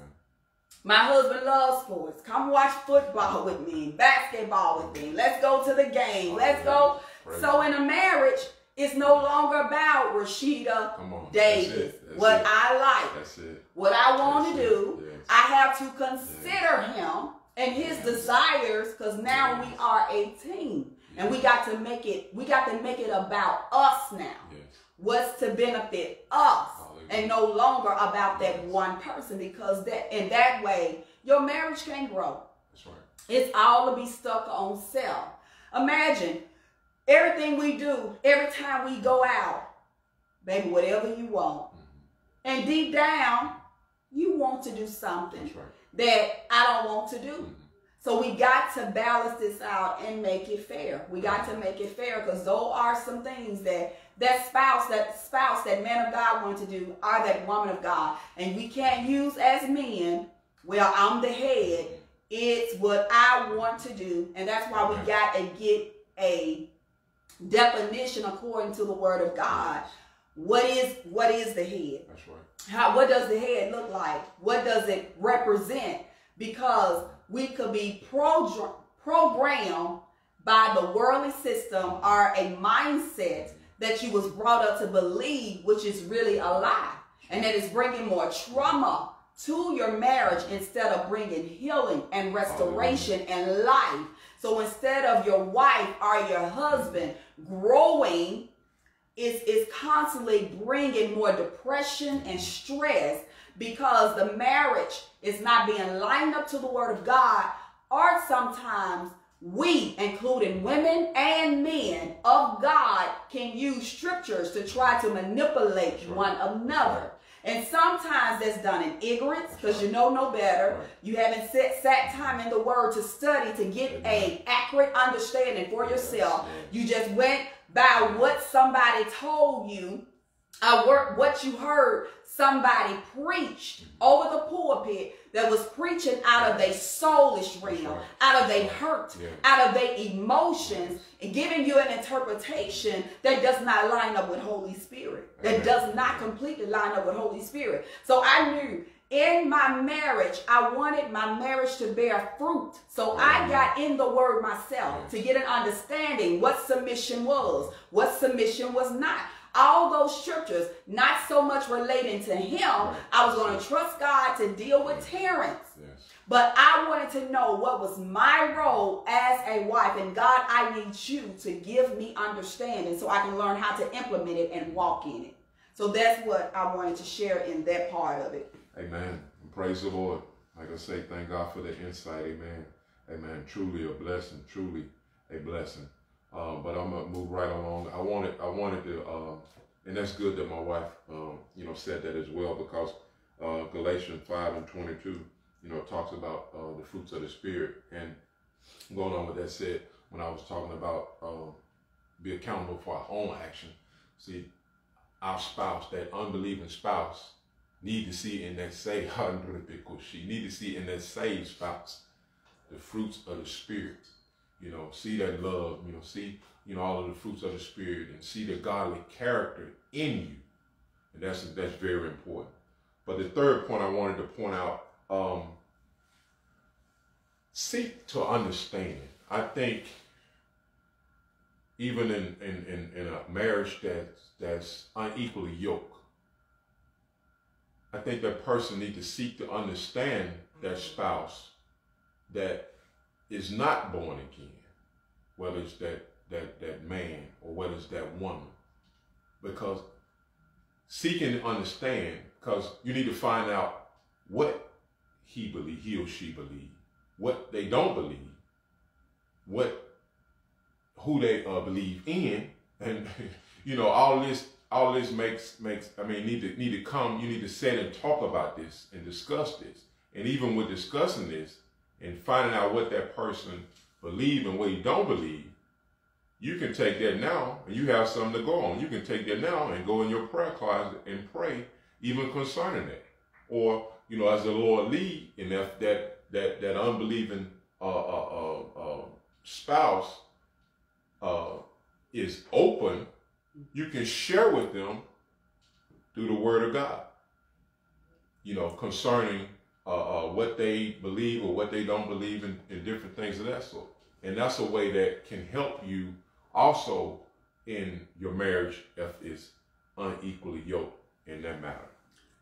My husband loves sports. Come watch football with me, basketball with me. Let's go to the game. Let's go. So in a marriage, it's no longer about Rasheda Davis. what it. I like, what I want to do. Yes. I have to consider yes. him and his yes. desires because now we are a team. And we got to make it, we got to make it about us now. What's to benefit us and no longer about that one person because that in that way your marriage can grow. That's right. It's all to be stuck on self. Imagine everything we do, every time we go out, baby, whatever you want. Mm-hmm. And deep down, you want to do something right. that I don't want to do. Mm-hmm. So we got to balance this out and make it fair. We got to make it fair because those are some things that that spouse, that spouse, that man of God want to do, are that woman of God. And we can't use as men, well, I'm the head. It's what I want to do. And that's why we got to get a definition according to the word of God. What is what is the head? That's right. How what does the head look like? What does it represent? Because we could be pro- programmed by the worldly system or a mindset that you was brought up to believe, which is really a lie. And that is bringing more trauma to your marriage instead of bringing healing and restoration and life. So instead of your wife or your husband growing, is is constantly bringing more depression and stress because the marriage is not being lined up to the word of God or sometimes we, including women and men of God, can use scriptures to try to manipulate Right. one another. And sometimes that's done in ignorance because you know no better. You haven't set, sat time in the word to study to get a accurate understanding for yourself. You just went by what somebody told you, uh, what what you heard somebody preached over the pulpit that was preaching out of their soulish realm, out of their hurt, Yeah. out of their emotions, and giving you an interpretation that does not line up with Holy Spirit, that does not completely line up with Holy Spirit. So I knew in my marriage, I wanted my marriage to bear fruit. So I got in the word myself to get an understanding what submission was, what submission was not. All those scriptures, not so much relating to him. Right. I was going to trust God to deal with Terence. Yes. But I wanted to know what was my role as a wife. And God, I need you to give me understanding so I can learn how to implement it and walk in it. So that's what I wanted to share in that part of it. Amen. Praise the Lord. Like I say, thank God for the insight. Amen. Amen. Truly a blessing. Truly a blessing. Um, but I'm gonna move right along. I wanted, I wanted to, um, and that's good that my wife, um, you know, said that as well because uh, Galatians five and twenty two, you know, talks about uh, the fruits of the spirit. And going on with that said, when I was talking about um, be accountable for our own action, see, our spouse, that unbelieving spouse, need to see in that saved she need to see in that saved spouse the fruits of the spirit. You know, see that love, you know, see, you know, all of the fruits of the spirit and see the godly character in you. And that's that's very important. But the third point I wanted to point out, um, seek to understand. I think even in, in, in, in a marriage that's that's unequally yoked, I think that person need to seek to understand their spouse that is not born again, whether it's that that that man or whether it's that woman, because seeking to understand, because you need to find out what he believe, he or she believe, what they don't believe, what who they uh, believe in, and you know all this all this makes makes I mean need to need to come. You need to sit and talk about this and discuss this, and even with discussing this and finding out what that person believe and what he don't believe, you can take that now and you have something to go on. You can take that now and go in your prayer closet and pray even concerning that, or you know as the Lord lead, and if that that that unbelieving uh, uh, uh, uh, spouse uh, is open, you can share with them through the Word of God. You know, concerning uh, uh, what they believe or what they don't believe in, in different things of that sort. And that's a way that can help you also in your marriage if it's unequally yoked in that matter.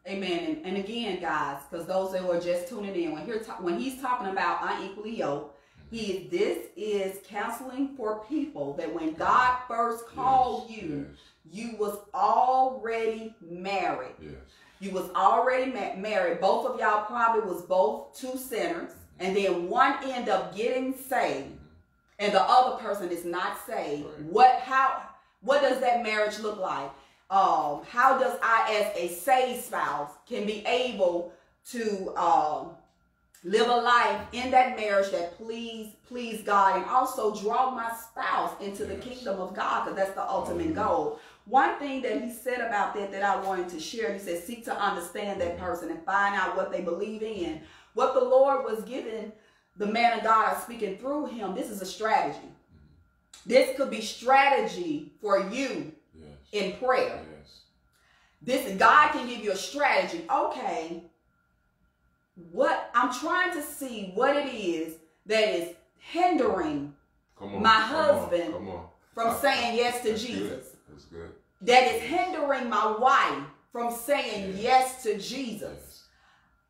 Amen. And, and again, guys, because those that were just tuning in, when, when he's talking about unequally yoked, he this is counseling for people that when God first called Yes, you, you was already married. Yes. You was already ma- married. Both of y'all probably was both two sinners, and then one end up getting saved, and the other person is not saved. Right. What? How? What does that marriage look like? Um, how does I, as a saved spouse, can be able to um, live a life in that marriage that please please God, and also draw my spouse into the kingdom of God, because that's the ultimate Hallelujah. goal. One thing that he said about that that I wanted to share, he said, seek to understand that person and find out what they believe in. What the Lord was giving the man of God speaking through him, this is a strategy. This could be strategy for you Yes. in prayer. Yes. This God can give you a strategy. Okay, what I'm trying to see what it is that is hindering on. My come on, husband Come on. from saying yes to Jesus. That's good. that is hindering my wife from saying yes to Jesus. Yes.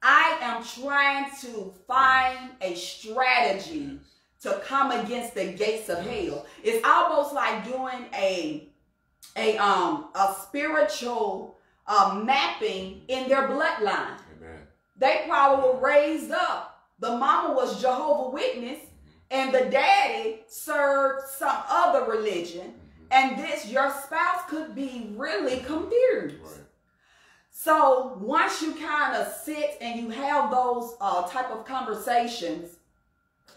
I am trying to find a strategy to come against the gates of hell. It's almost like doing a a um a spiritual uh, mapping in their bloodline. Amen. They probably were raised up the mama was Jehovah Witness and the daddy served some other religion, and this your spouse could be really confused. Right. So once you kind of sit and you have those uh, type of conversations,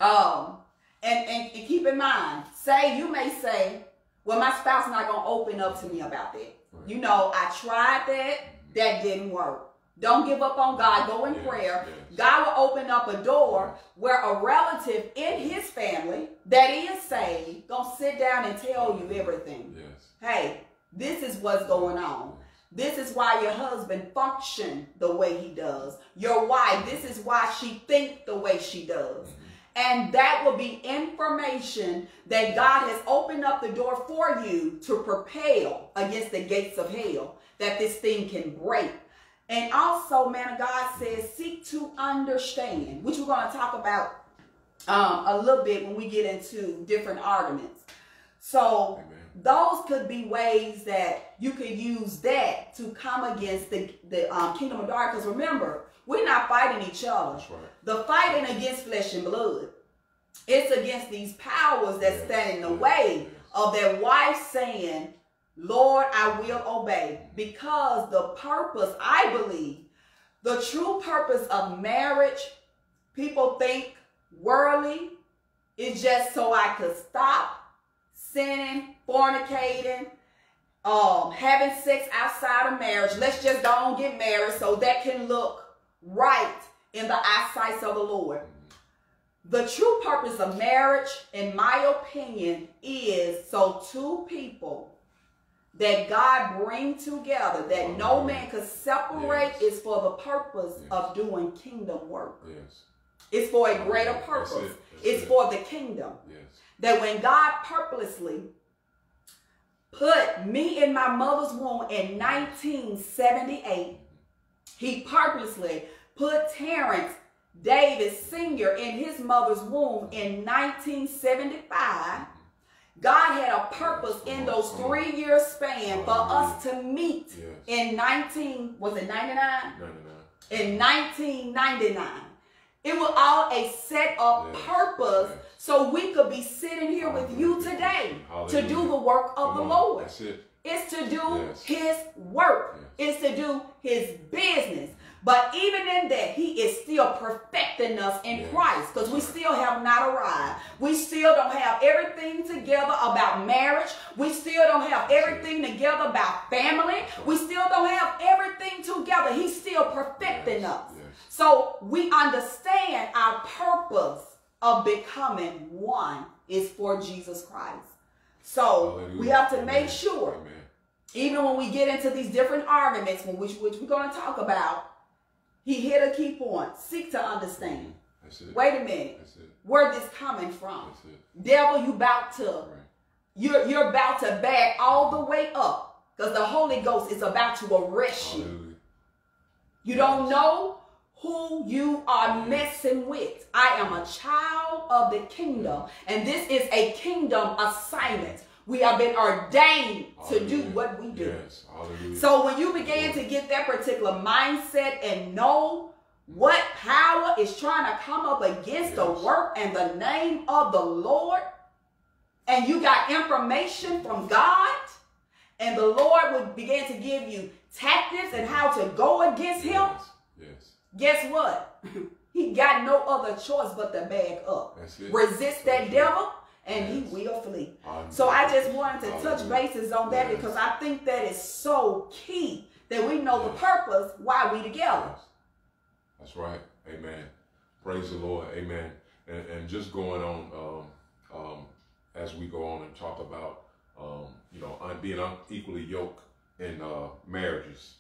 um, and, and, and keep in mind, say you may say, well, my spouse is not gonna open up to me about that. Right. You know, I tried that, that didn't work. Don't give up on God. Go in prayer. God will open up a door where a relative in his family that is saved gonna sit down and tell you everything. Yes. Hey, this is what's going on. This is why your husband function the way he does. Your wife, this is why she think the way she does. Mm-hmm. And that will be information that God has opened up the door for you to propel against the gates of hell that this thing can break. And also, man of God says, seek to understand, which we're going to talk about um, a little bit when we get into different arguments. So, Amen. those could be ways that you could use that to come against the, the um, kingdom of darkness. Because remember, we're not fighting each other. Right. The fighting against flesh and blood. It's against these powers that stand in the way of that wife saying, Lord, I will obey. Because the purpose, I believe, the true purpose of marriage, people think worldly, is just so I could stop sinning, fornicating, um, having sex outside of marriage. Let's just don't get married so that can look right in the eyesight of the Lord. The true purpose of marriage, in my opinion, is so two people that God bring together that oh, no man could separate Yes. is for the purpose Yes. of doing kingdom work. Yes. It's for a greater That's purpose. it. That's It's it. for the kingdom. Yes. That when God purposely put me in my mother's womb in 1978, he purposely put Terence Davis Sr. in his mother's womb in 1975. God had a purpose in those three year span for us to meet in 19, was it 99? 99. in 1999. It was all a set of purpose so we could be sitting here with you today to do the work of the. Lord. That's it. It's to do his work. It's to do his business. But even in that, he is still perfecting us in Yes. Christ because we still have not arrived. We still don't have everything together about marriage. We still don't have everything together about family. We still don't have everything together. He's still perfecting Yes, us. yes. So we understand our purpose of becoming one is for Jesus Christ. So Hallelujah. we have to make Amen. sure Amen. even when we get into these different arguments, which, which we're going to talk about, he hit a key point. Seek to understand. Wait a minute. That's it. Where this coming from? That's it. Devil, you about to, Right. you're, you're about to back all the way up because the Holy Ghost is about to arrest you. You don't know who you are messing with. I am a child of the kingdom, and this is a kingdom assignment. We have been ordained to do what we do. Yes. Hallelujah. So when you begin to get that particular mindset and know what power is trying to come up against the work and the name of the Lord, and you got information from God, and the Lord would begin to give you tactics and how to go against him, Yes. Yes. guess what? he got no other choice but to back up. That's. Resist that That's it. devil, and he Yes. will flee. So I just wanted to touch bases on that Yes. because I think that is so key that we know the purpose why we together. Yes. That's right. Amen. Praise the Lord. Amen. And, and just going on um, um, as we go on and talk about, um, you know, being equally yoked in uh, marriages.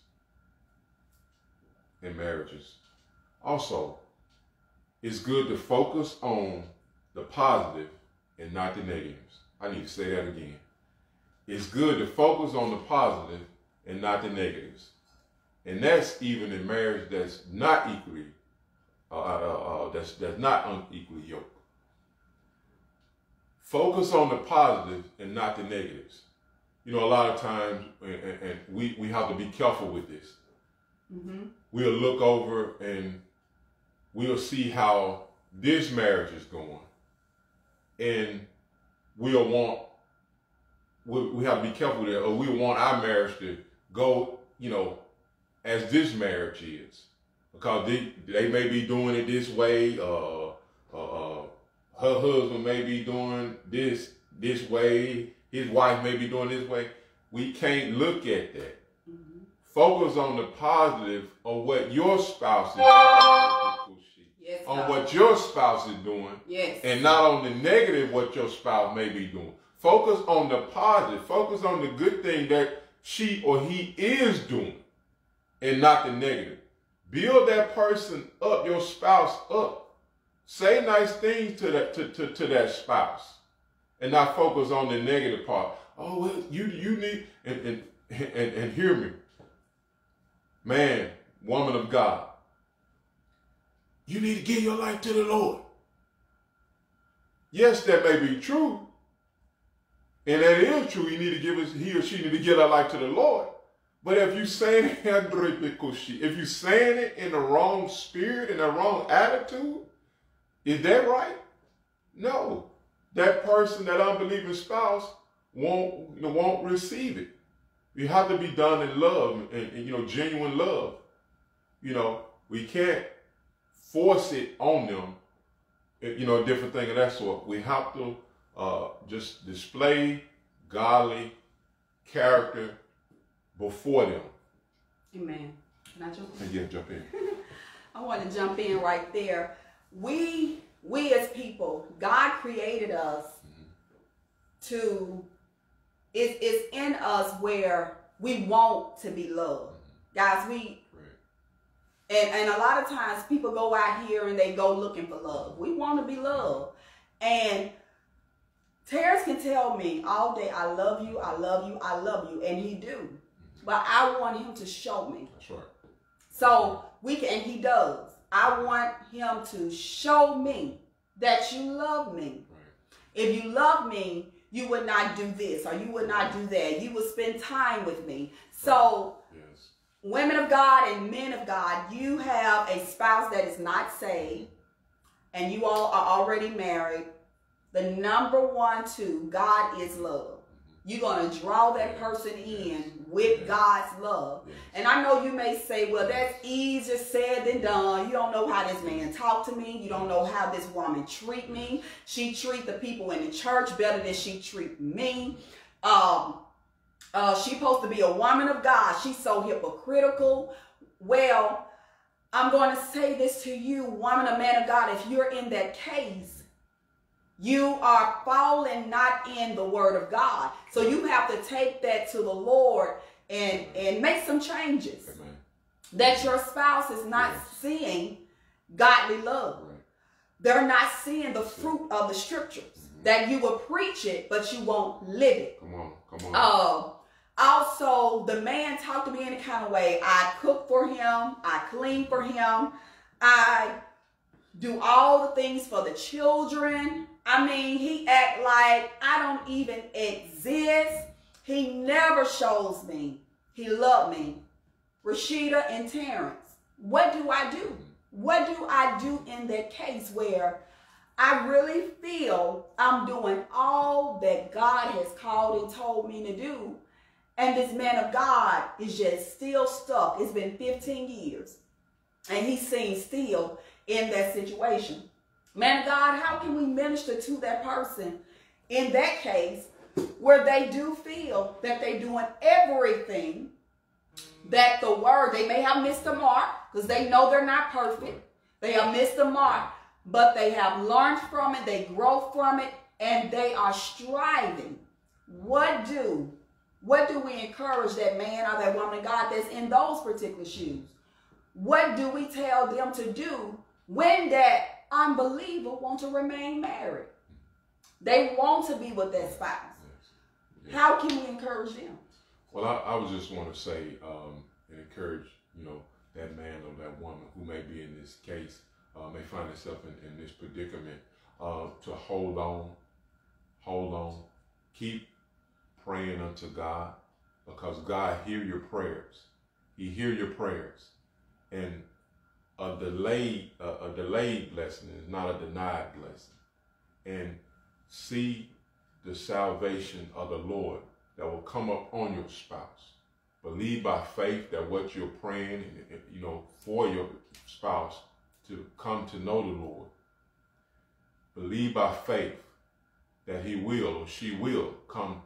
In marriages. Also, it's good to focus on the positive and not the negatives. I need to say that again. It's good to focus on the positive and not the negatives. And that's even in marriage that's not equally, uh, uh, uh, that's that's not unequally yoked. Focus on the positive and not the negatives. You know, a lot of times, and, and, and we we have to be careful with this. hmm We'll look over and we'll see how this marriage is going, and we'll want we, we have to be careful there, or we want our marriage to go, you know, as this marriage is, because they they may be doing it this way. Uh, uh, uh, her husband may be doing this this way. His wife may be doing this way. We can't look at that. Mm-hmm. Focus on the positive of what your spouse is doing. Yes, on what your spouse is doing. Yes. And not on the negative what your spouse may be doing. Focus on the positive. Focus on the good thing that she or he is doing and not the negative. Build that person up, your spouse up. Say nice things to that to, to, to that spouse and not focus on the negative part. Oh, well, you you need and and, and, and hear me. Man, woman of God, you need to give your life to the Lord. Yes, that may be true. And that is true. You need to give his, he or she need to give their life to the Lord. But if you saying it, if you saying it in the wrong spirit, in the wrong attitude, is that right? No. That person, that unbelieving spouse, won't won't receive it. You have to be done in love and, and you know genuine love. You know we can't force it on them. You know a different thing of that sort. We have to uh, just display godly character before them. Amen. Can I jump in? Yeah, jump in. I want to jump in right there. We we as people, God created us mm-hmm. to it's, it's in us where we want to be loved. Mm-hmm. Guys, we and, and a lot of times people go out here and they go looking for love. We want to be loved. And Terence can tell me all day, I love you, I love you, I love you, and he do. But I want him to show me. That's right. So we can, and he does. I want him to show me that you love me. Right. If you love me, you would not do this or you would not do that. You would spend time with me. So. Women of God and men of God, you have a spouse that is not saved and you all are already married the number one, two, God is love. You're going to draw that person in with God's love. And I know you may say, well, that's easier said than done. You don't know how this man talk to me. You don't know how this woman treat me. She treat the people in the church better than she treat me. Um, uh, she supposed to be a woman of God. She's so hypocritical. Well, I'm going to say this to you, woman or man of God, if you're in that case, you are falling not in the word of God. So you have to take that to the Lord and, and make some changes. Amen. That your spouse is not yes. seeing godly love. Right. They're not seeing the fruit of the scriptures. Mm-hmm. That you will preach it, but you won't live it. Come on, come on. Uh, also, the man talked to me in a kind of way. I cook for him. I clean for him. I do all the things for the children. I mean, he act like I don't even exist. He never shows me he loved me. Rasheda and Terence, what do I do? What do I do in that case where I really feel I'm doing all that God has called and told me to do, and this man of God is just still stuck. It's been 15 years, and he's seen still in that situation. Man of God, how can we minister to that person in that case where they do feel that they're doing everything that the word, they may have missed the mark because they know they're not perfect. They have missed the mark, but they have learned from it, they grow from it, and they are striving. What do, what do we encourage that man or that woman of God that's in those particular shoes? What do we tell them to do when that unbeliever want to remain married. They want to be with their spouse. Yes. How can we encourage them? Well, I, I would just want to say um, and encourage, you know, that man or that woman who may be in this case, uh, may find herself in, in this predicament, uh, to hold on, hold on, keep praying unto God, because God hear your prayers. He hear your prayers, and a delayed a, a delayed blessing is not a denied blessing. And see the salvation of the Lord that will come up on your spouse. Believe by faith that what you're praying, you know, for your spouse to come to know the Lord. Believe by faith that he will or she will come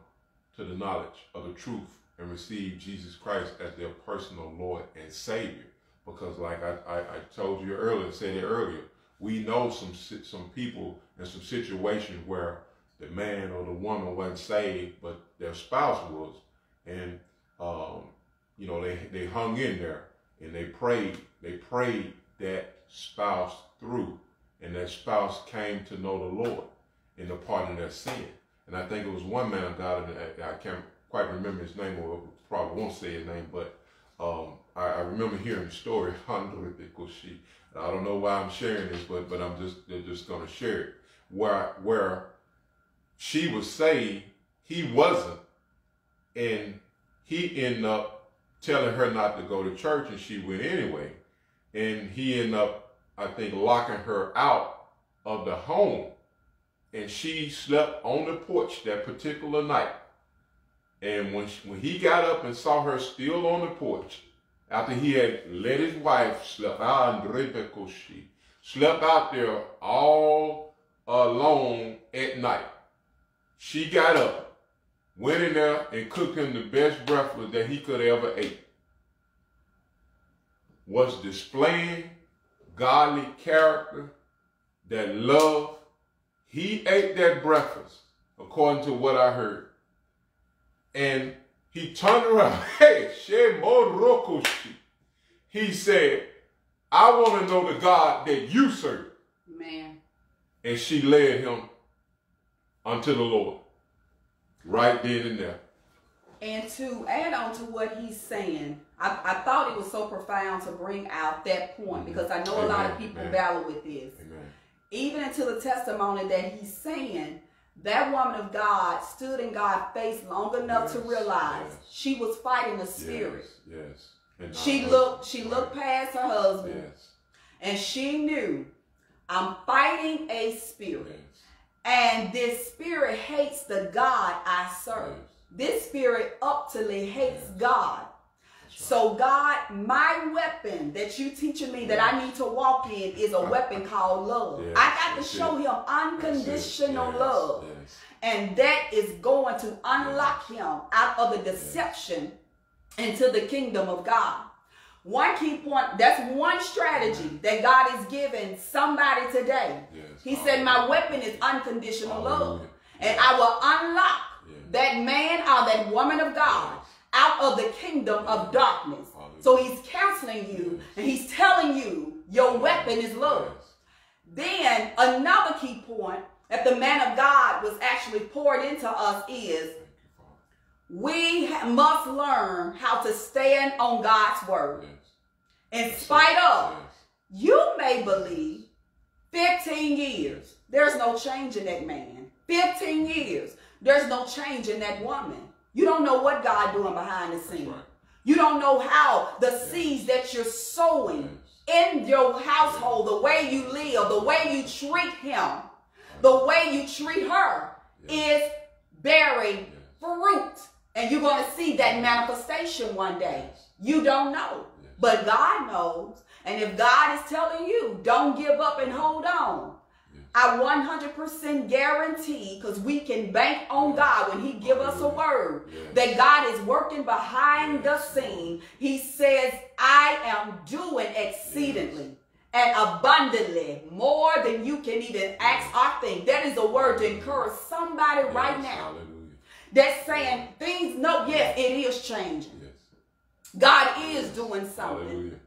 to the knowledge of the truth and receive Jesus Christ as their personal Lord and Savior. Because like I, I, I told you earlier, said it earlier, we know some some people in some situations where the man or the woman wasn't saved, but their spouse was. And, um, you know, they, they hung in there and they prayed, they prayed that spouse through and that spouse came to know the Lord in the pardon of their sin. And I think it was one man of God, and I can't quite remember his name, or probably won't say his name, but um, I, I, remember hearing the story. I don't know why I'm sharing this, but but I'm just just gonna share it. Where where she was saved, he wasn't, and he ended up telling her not to go to church, and she went anyway. And he ended up, I think, locking her out of the home and she slept on the porch that particular night. And when, she, when he got up and saw her still on the porch, after he had let his wife sleep slept out there all alone at night. She got up, went in there and cooked him the best breakfast that he could ever eat. Was displaying godly character, that love, he ate that breakfast, according to what I heard. And he turned around. Hey, Shemorokoshi. He said, I want to know the God that you serve. Man. And she led him unto the Lord. Right then and there. And to add on to what he's saying, I, I thought it was so profound to bring out that point mm-hmm. because I know Amen. a lot of people Amen. battle with this. Amen even into the testimony that he's saying, that woman of God stood in God's face long enough yes, to realize yes. she was fighting the spirit. Yes. yes. She looked, she looked past her husband. Yes. And she knew I'm fighting a spirit. And this spirit hates the God I serve. This spirit up utterly hates God. So God, my weapon that you teaching me that I need to walk in is a weapon called love. Yes, I got to show him unconditional yes, love. Yes. And that is going to unlock him out of the deception into the kingdom of God. One key point, that's one strategy that God is giving somebody today. He said, My weapon is unconditional love. And I will unlock that man or that woman of God out of the kingdom of darkness. So he's counseling you and he's telling you your weapon is love. Then another key point that the man of God was actually poured into us is we must learn how to stand on God's word. In spite of, you may believe 15 years, there's no change in that man. 15 years, there's no change in that woman. You don't know what God doing behind the scene. Right. You don't know how the yes. seeds that you're sowing yes. in your household, the way you live, the way you treat him, the way you treat her is bearing fruit. And you're going to see that manifestation one day. You don't know. But God knows. And if God is telling you, don't give up and hold on, I 100% guarantee, because we can bank on God when he give us a word, that God is working behind the scene. He says, I am doing exceedingly and abundantly more than you can even ask or think. That is a word to encourage somebody yes. right now. Hallelujah. That's saying things, no, yes, it is changing. God is doing something Hallelujah.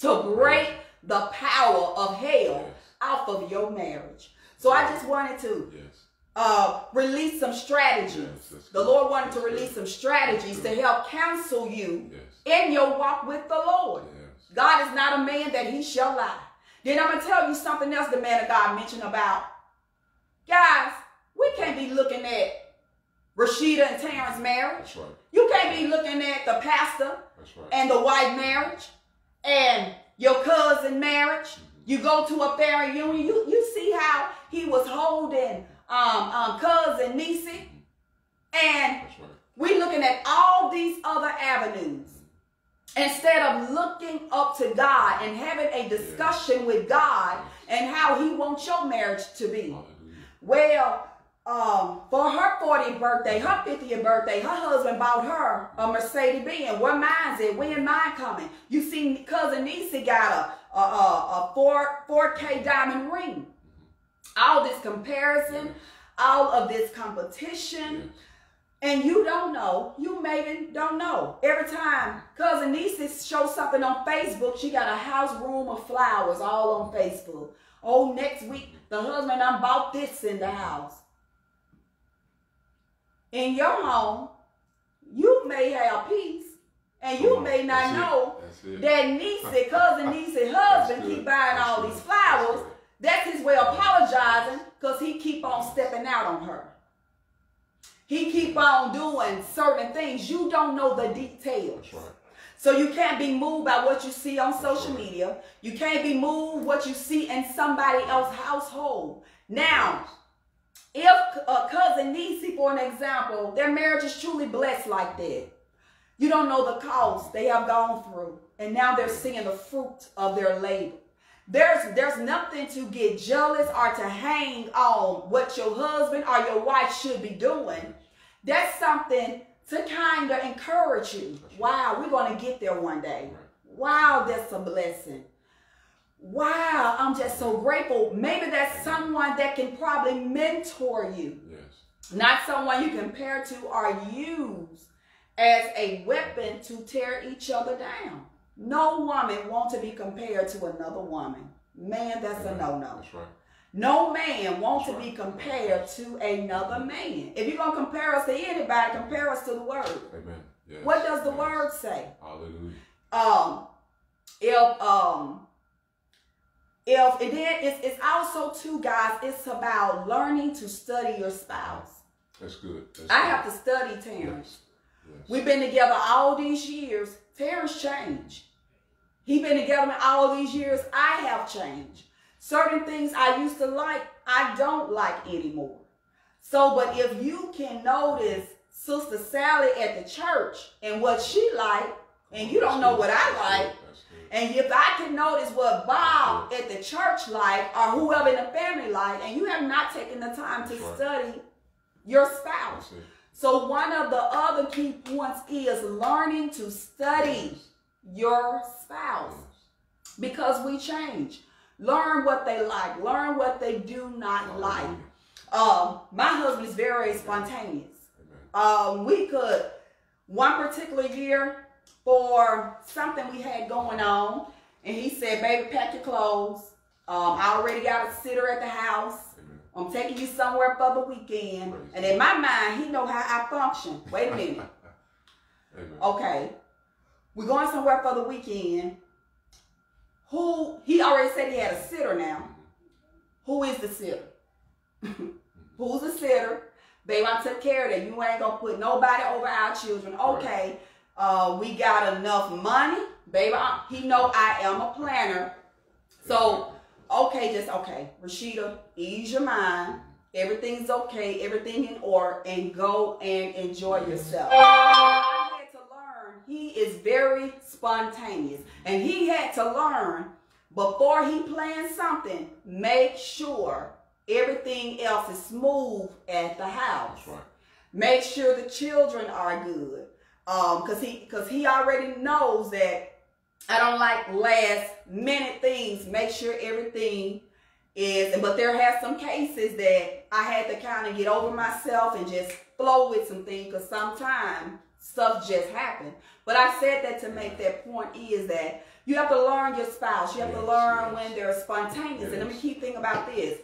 to break the power of hell off of your marriage. So I just wanted to yes. uh, release some strategies. Yes, the Lord wanted to release some strategies to help counsel you in your walk with the Lord. God is not a man that he shall lie. Then I'm going to tell you something else the man of God mentioned about. Guys, we can't be looking at Rasheda and Terence marriage. Right. You can't be looking at the pastor right. and the wife marriage and your cousin marriage. You go to a family reunion. You you see how he was holding um, um cousin Niecy. and That's right. we looking at all these other avenues instead of looking up to God and having a discussion with God and how He wants your marriage to be. Well, um, for her 40th birthday, her 50th birthday, her husband bought her a Mercedes Benz. Where mine's it? When mine coming? You see, cousin Niecy got a a, a, a 4 4K diamond ring. All this comparison, all of this competition. Yes. And you don't know. You maybe don't know. Every time cousin Niecy shows something on Facebook, she got a house room of flowers all on Facebook. Oh, next week the husband done bought this in the house. In your home, you may have peace, and you may not That's know that Niecy, cousin That's husband keep buying That's all good. these flowers. That's his way of apologizing because he keep on stepping out on her. He keep on doing certain things. You don't know the details. Right. So you can't be moved by what you see on social right. media. You can't be moved what you see in somebody else's household. Now, if a cousin Niecy, for an example, their marriage is truly blessed like that, you don't know the cost they have gone through, and now they're seeing the fruit of their labor. There's there's nothing to get jealous or to hang on what your husband or your wife should be doing. That's something to kind of encourage you. Wow, we're gonna get there one day. Wow, that's a blessing. Wow, I'm just so grateful. Maybe that's someone that can probably mentor you, Yes. not someone you compare to or use as a weapon to tear each other down. No woman wants to be compared to another woman. Man, that's a no-no. That's right. No man wants to be right. compared to another man. If you're gonna compare us to anybody, compare us to the word. Amen. Yes. What does the Yes. word say? Hallelujah. um if um if and then it's, it's also too guys it's about learning to study your spouse That's good. That's i good. have to study Terence. Yes. we've been together all these years Terence changed he been together all these years. I have changed. Certain things i used to like i don't like anymore. So but if you can notice sister sally at the church and what she like and you don't know what I like, and if I can notice what Bob at the church like or whoever in the family like, and you have not taken the time to study your spouse. So one of the other key points is learning to study your spouse because we change. Learn what they like. Learn what they do not like. Um, my husband is very spontaneous. Um, we could one particular year for something we had going on, and he said, "Baby, pack your clothes. Um, I already got a sitter at the house. I'm taking you somewhere for the weekend." Praise And in my mind, he know how I function. Wait a minute. Okay, we're going somewhere for the weekend. Who he already said he had a sitter now. Who is the sitter? Who's the sitter? Babe, I took care of that. You ain't gonna put nobody over our children. Okay, uh, we got enough money. Baby, I, he know I am a planner. So, okay, just okay. Rasheda, ease your mind. Everything's okay. Everything in order. And go and enjoy yourself. I had to learn. He is very spontaneous. And he had to learn before he plans something, make sure everything else is smooth at the house. Right. Make sure the children are good. Um, cause he cause he already knows that I don't like last minute things. Make sure everything is but there has some cases that I had to kind of get over myself and just flow with some things because sometimes stuff just happen. But I said that to make that point is that you have to learn your spouse. You have to learn yes. when they're spontaneous. And let me Yes. keep thinking about this.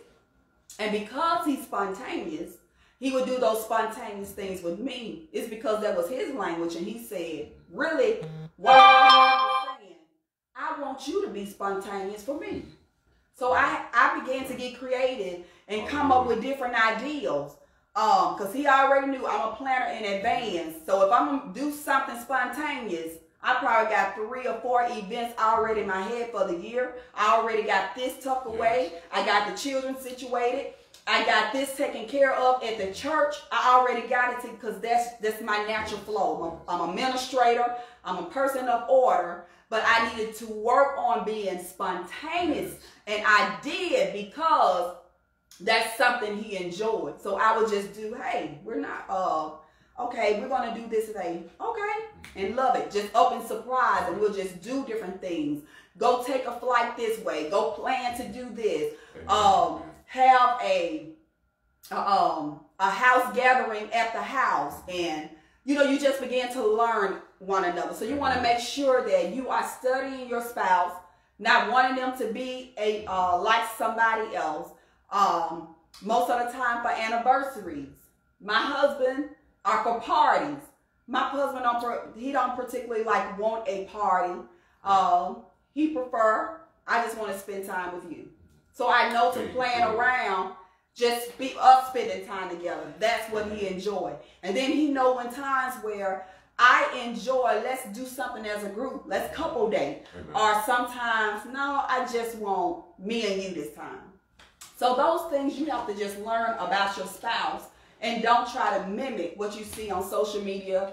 And because he's spontaneous, he would do those spontaneous things with me. It's because that was his language, and he said, "Really, saying, I want you to be spontaneous for me." So I I began to get creative and come up with different ideals. Um, cause he already knew I'm a planner in advance. So if I'm gonna do something spontaneous, I probably got three or four events already in my head for the year. I already got this tucked away. I got the children situated. I got this taken care of at the church. I already got it because that's that's my natural flow. I'm, I'm a administrator. I'm a person of order, but I needed to work on being spontaneous, and I did because that's something he enjoyed. So I would just do, hey, we're not uh okay, we're gonna do this today. Okay. And love it. Just open surprise and we'll just do different things. Go take a flight this way. Go plan to do this. Um, have a um a house gathering at the house and you know you just begin to learn one another. So you want to make sure that you are studying your spouse, not wanting them to be a uh, like somebody else um, most of the time for anniversaries. My husband are for parties. My husband don't he don't particularly like want a party. Um, he prefer I just want to spend time with you. So I know to plan around just be us spending time together. That's what he enjoy. And then he know when times where I enjoy, let's do something as a group. Let's couple date. Or sometimes, no, I just want me and you this time. So those things you have to just learn about your spouse and don't try to mimic what you see on social media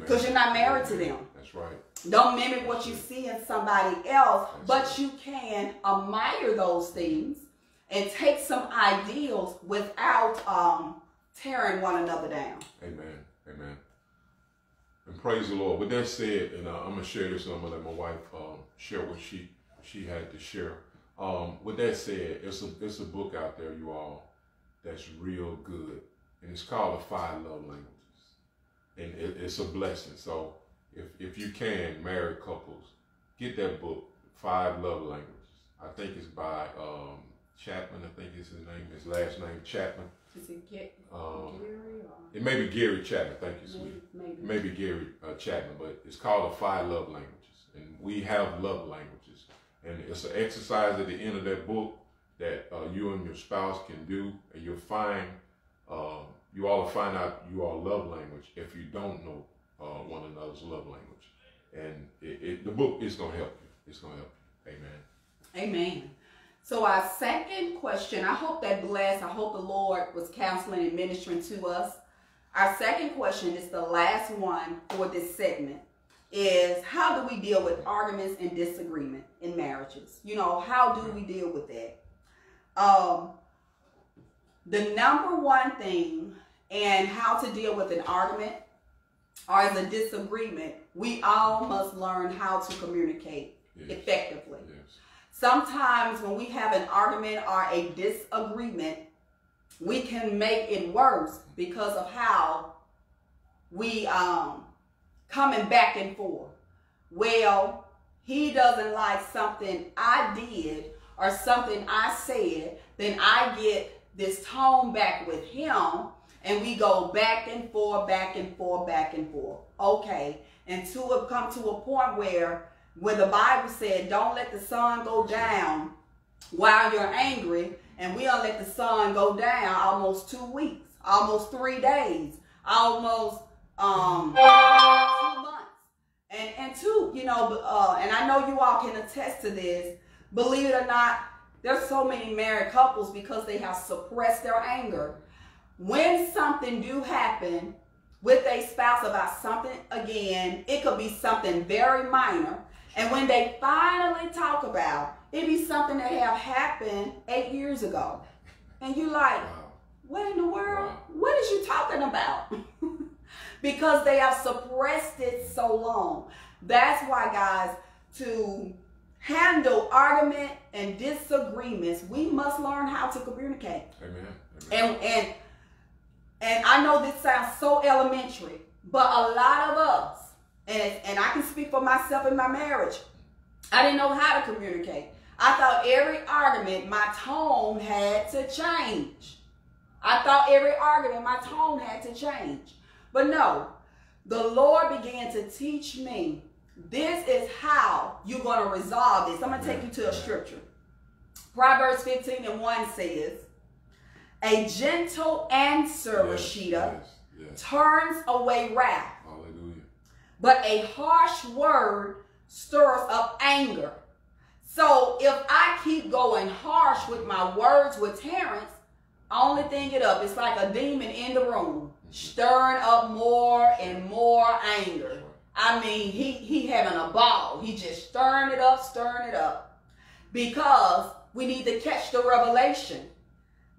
because you're not married Amen. to them. That's right. Don't mimic what you see in somebody else, That's but right. you can admire those things and take some ideals without um, tearing one another down. Amen. Praise the Lord. With that said, and uh, I'm gonna share this. And I'm gonna let my wife um, share what she she had to share. Um, with that said, it's a it's a book out there, you all, that's real good, and it's called The Five Love Languages, and it, it's a blessing. So if if you can, married couples, get that book, Five Love Languages. I think it's by um, Chapman. I think is his name. His last name Chapman. Is it Get, um, Gary? Or? It may be Gary Chapman. Thank you, sweet. Maybe, maybe. Gary uh, Chapman, but it's called The Five Love Languages, and we have love languages. And it's an exercise at the end of that book that uh, you and your spouse can do, and you'll find uh, you all will find out you all love language if you don't know uh, one another's love language. And it, it, the book is going to help you. It's going to help you. Amen. Amen. So our second question, I hope that blessed. I hope the Lord was counseling and ministering to us. Our second question is the last one for this segment is how do we deal with arguments and disagreement in marriages? You know, how do we deal with that? Um, the number one thing and how to deal with an argument or as a disagreement, we all must learn how to communicate yes. effectively. Yes. Sometimes when we have an argument or a disagreement, we can make it worse because of how we um, coming back and forth. Well, he doesn't like something I did or something I said, then I get this tone back with him and we go back and forth, back and forth, back and forth. Okay. Until it come to a point where where the Bible said, don't let the sun go down while you're angry, and we don't let the sun go down almost two weeks, almost three days, almost um, two months. And, and two, you know, uh, and I know you all can attest to this. Believe it or not, there's so many married couples because they have suppressed their anger. When something do happen with a spouse about something again, it could be something very minor. And when they finally talk about it, be something that have happened eight years ago. And you like, what in the world? What is you talking about? because they have suppressed it so long. That's why, guys, to handle argument and disagreements, we must learn how to communicate. Amen. Amen. And and and I know this sounds so elementary, but a lot of us, and and I can speak for myself in my marriage, I didn't know how to communicate. I thought every argument, my tone had to change. I thought every argument, my tone had to change. But no, the Lord began to teach me this is how you're going to resolve this. I'm going to take you to a scripture. Proverbs 15 and 1 says, A gentle answer, yes, Rasheda, yes, yes. turns away wrath. But a harsh word stirs up anger. So if I keep going harsh with my words with Terence, only thing it up. It's like a demon in the room, stirring up more and more anger. I mean, he he having a ball. He just stirring it up, stirring it up. Because we need to catch the revelation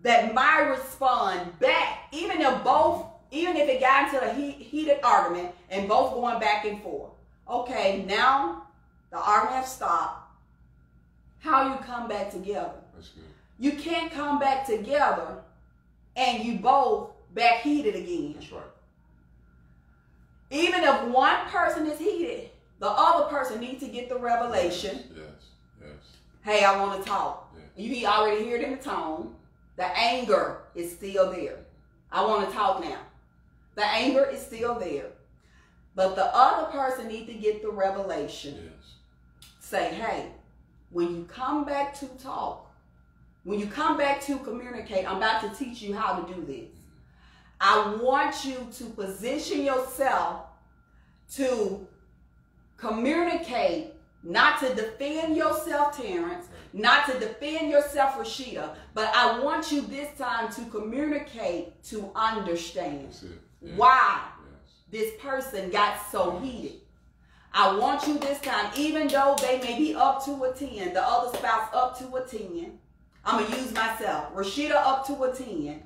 that my respond back, even if both, even if it got into a heat, heated argument and both going back and forth. Okay, now the argument has stopped. How you come back together? You can't come back together and you both back heated again. That's right. Even if one person is heated, the other person needs to get the revelation. Yes. Yes. Hey, I want to talk. Yeah. You already hear it in the tone. The anger is still there. I want to talk now. The anger is still there. But the other person needs to get the revelation. Yes. Say, hey, when you come back to talk, when you come back to communicate, I'm about to teach you how to do this. I want you to position yourself to communicate, not to defend yourself, Terence, not to defend yourself, Rasheda, but I want you this time to communicate to understand Why Yes. this person got so heated. I want you this time, even though they may be up to a 10, the other spouse up to a 10. I'm going to use myself. Rasheda up to a 10.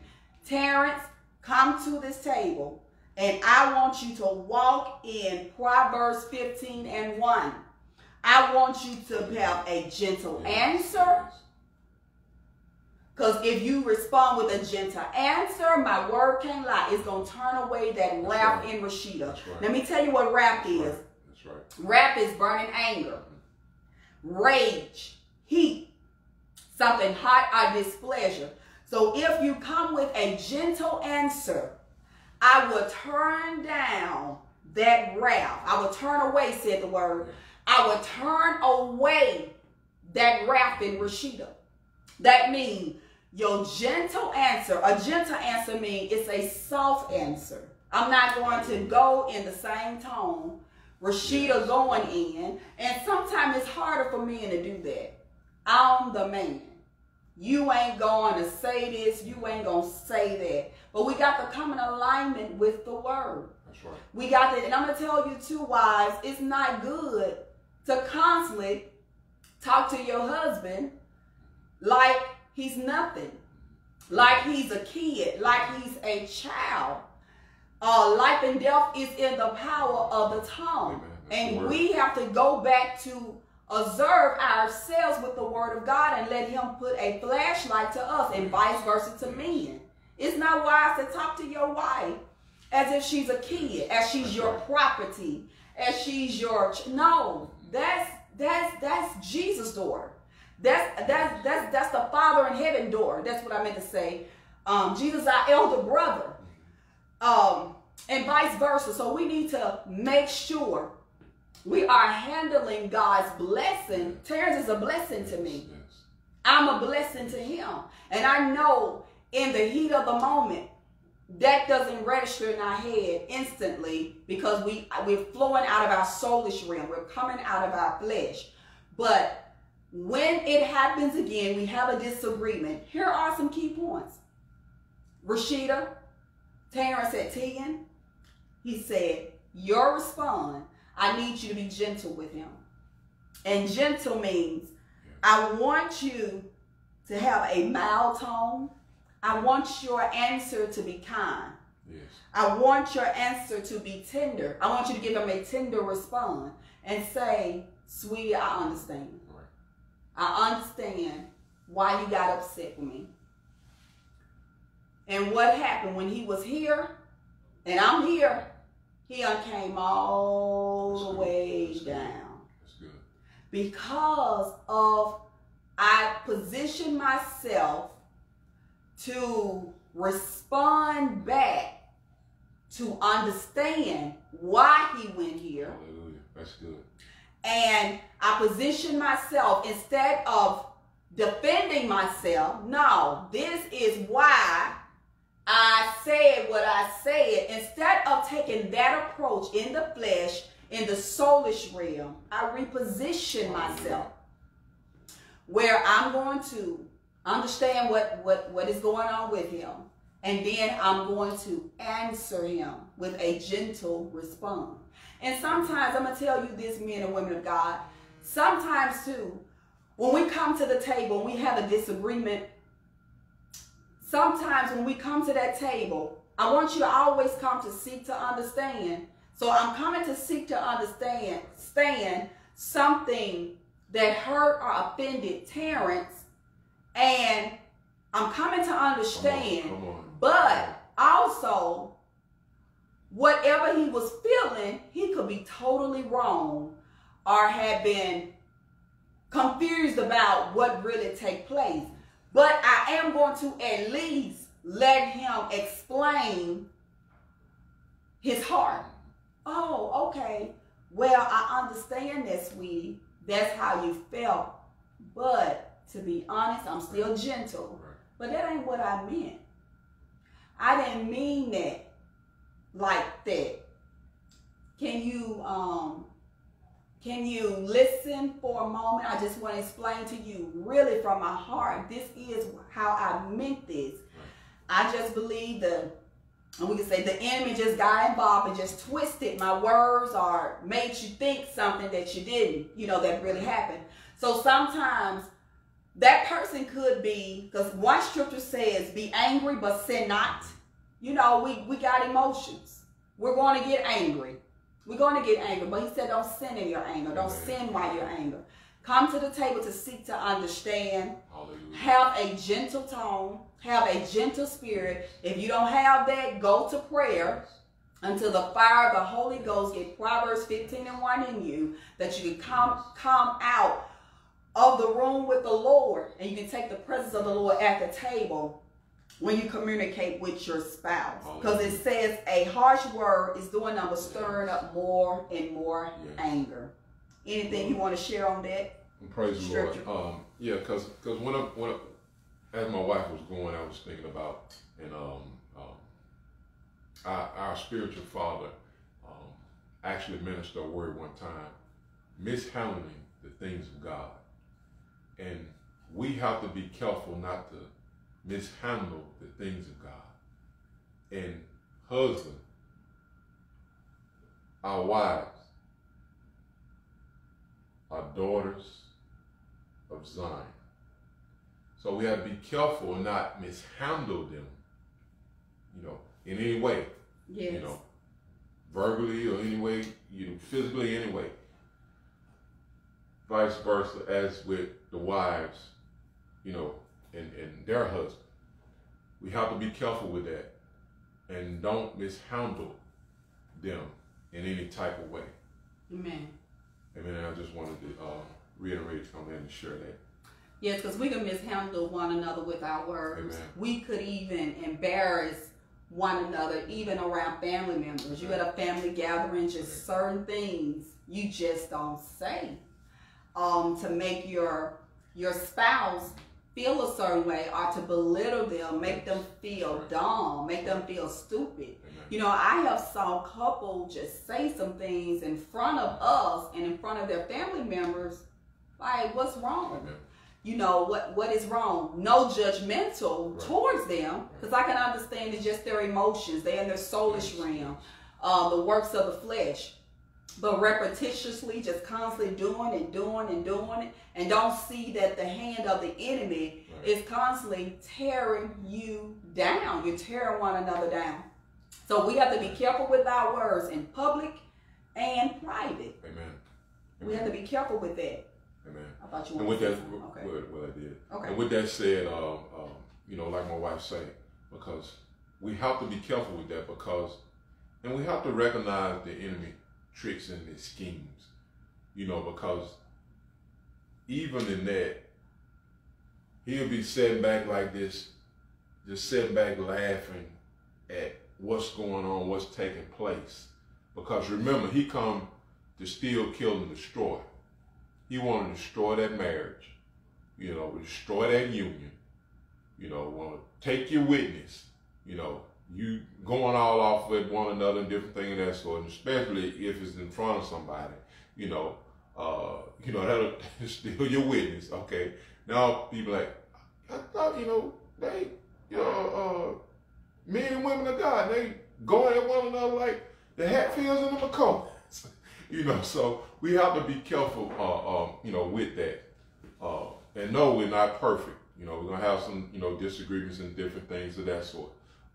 Terence, come to this table, and I want you to walk in Proverbs 15 and 1. I want you to have a gentle answer. Because if you respond with a gentle answer, my word can't lie. It's going to turn away that wrath right. in Rasheda. Right. Let me tell you what wrath That's is. right. Wrath is burning anger, rage, heat, something hot or displeasure. So if you come with a gentle answer, I will turn down that wrath. I will turn away, said the word. I will turn away that wrath in Rasheda. That means your gentle answer, a gentle answer means it's a soft answer. I'm not going to go in the same tone Rasheda going in. And sometimes it's harder for men to do that. I'm the man. You ain't going to say this, you ain't going to say that. But we got to come in alignment with the word. That's right. We got to, and I'm going to tell you too, wives, it's not good to constantly talk to your husband like he's nothing, like he's a kid, like he's a child. Uh, life and death is in the power of the tongue. Amen. And we have to go back to observe ourselves with the word of God and let him put a flashlight to us and vice versa to men. It's not wise to talk to your wife as if she's a kid, as she's your property, as she's your no. That's that's that's Jesus' daughter. That's that's that's that's the Father in heaven door. That's what I meant to say. Um, Jesus, our elder brother, um, and vice versa. So we need to make sure we are handling God's blessing. Terence is a blessing to me. I'm a blessing to him. And I know in the heat of the moment, that doesn't register in our head instantly because we we're flowing out of our soulish realm. We're coming out of our flesh. But when it happens again, we have a disagreement. Here are some key points. Rasheda, Terence at 10, he said, Your respond, I need you to be gentle with him. And gentle means I want you to have a mild tone. I want your answer to be kind. Yes. I want your answer to be tender. I want you to give him a tender response and say, Sweetie, I understand. I understand why you got upset with me. And what happened when he was here and I'm here, he came all the way That's good. down That's good. because of I positioned myself to respond back to understand why he went here Hallelujah. That's good. And I position myself instead of defending myself. No, this is why I said what I said. Instead of taking that approach in the flesh in the soulish realm, I reposition myself where I'm going to understand what, what, what is going on with him. And then I'm going to answer him with a gentle response. And sometimes I'm going to tell you this, men and women of God, sometimes too, when we come to the table and we have a disagreement, sometimes when we come to that table, I want you to always come to seek to understand. So I'm coming to seek to understand stand something that hurt or offended Terence, and I'm coming to understand. Come on, come on. But also, whatever he was feeling, he could be totally wrong or had been confused about what really take place. But I am going to at least let him explain his heart. Oh, okay. Well, I understand that, sweetie. That's how you felt. But to be honest, I'm still gentle. But that ain't what I meant. I didn't mean that like that. Can you um can you listen for a moment? I just want to explain to you really from my heart. This is how I meant this. I just believe the and we can say the enemy just got involved and just twisted my words or made you think something that you didn't, you know, that really happened. So sometimes that person could be, because one scripture says, be angry but sin not. You know, we, we got emotions. We're going to get angry. We're going to get angry. But he said, don't sin in your anger. Don't sin while you're angry. Come to the table to seek to understand. Hallelujah. Have a gentle tone. Have a gentle spirit. If you don't have that, go to prayer until the fire of the Holy Ghost get Proverbs 15 and 1 in you, that you can come, come out of the room with the Lord and you can take the presence of the Lord at the table when you communicate with your spouse. Because it says a harsh word is doing number stirring up more and more yes. anger. Anything you want to share on that? Praise the Lord. Um, yeah, because because when I, when I, as my wife was going, I was thinking about and um, um our, our spiritual father um, actually ministered a word one time, mishandling the things of God, and we have to be careful not to mishandle the things of God. And husband, our wives, our daughters of Zion. So we have to be careful and not mishandle them, you know, in any way. Yes. You know, verbally or any way, you know, physically anyway. Vice versa, as with the wives, you know, and, and their husband. We have to be careful with that and don't mishandle them in any type of way. Amen. Amen. I just wanted to uh, reiterate come in and share that. Yes, because we can mishandle one another with our words. Amen. We could even embarrass one another, even around family members. You at a family gathering, just certain things you just don't say um, to make your your spouse feel a certain way or to belittle them, make them feel dumb, make them feel stupid. You know, I have saw couple just say some things in front of us and in front of their family members, like, what's wrong? You know, what what is wrong? No judgmental right. towards them, because I can understand it's just their emotions. They're in their soulish realm, uh, the works of the flesh but repetitiously just constantly doing and doing and doing it and don't see that the hand of the enemy right. is constantly tearing you down. You're tearing one another down. So we have to be careful with our words in public and private. Amen, amen. we have to be careful with that. Amen. I thought you and with that okay. what, what i did. Okay. And with that said um, um, you know like my wife said because we have to be careful with that because and we have to recognize the enemy tricks and his schemes, you know, because even in that, he'll be sitting back like this, just sitting back laughing at what's going on, what's taking place. Because remember, he come to steal, kill, and destroy. He want to destroy that marriage, you know, destroy that union, you know, want to take your witness, you know, you going all off with one another and different things of that sort, and especially if it's in front of somebody, you know, uh, you know, that'll steal your witness. Okay. Now people like, I thought, you know, they, you know, uh, men and women of God, they going at one another like the Hatfields and the McCoys. you know, so we have to be careful, uh, uh, you know, with that. Uh, and no, we're not perfect. You know, we're gonna have some, you know, disagreements and different things of that sort.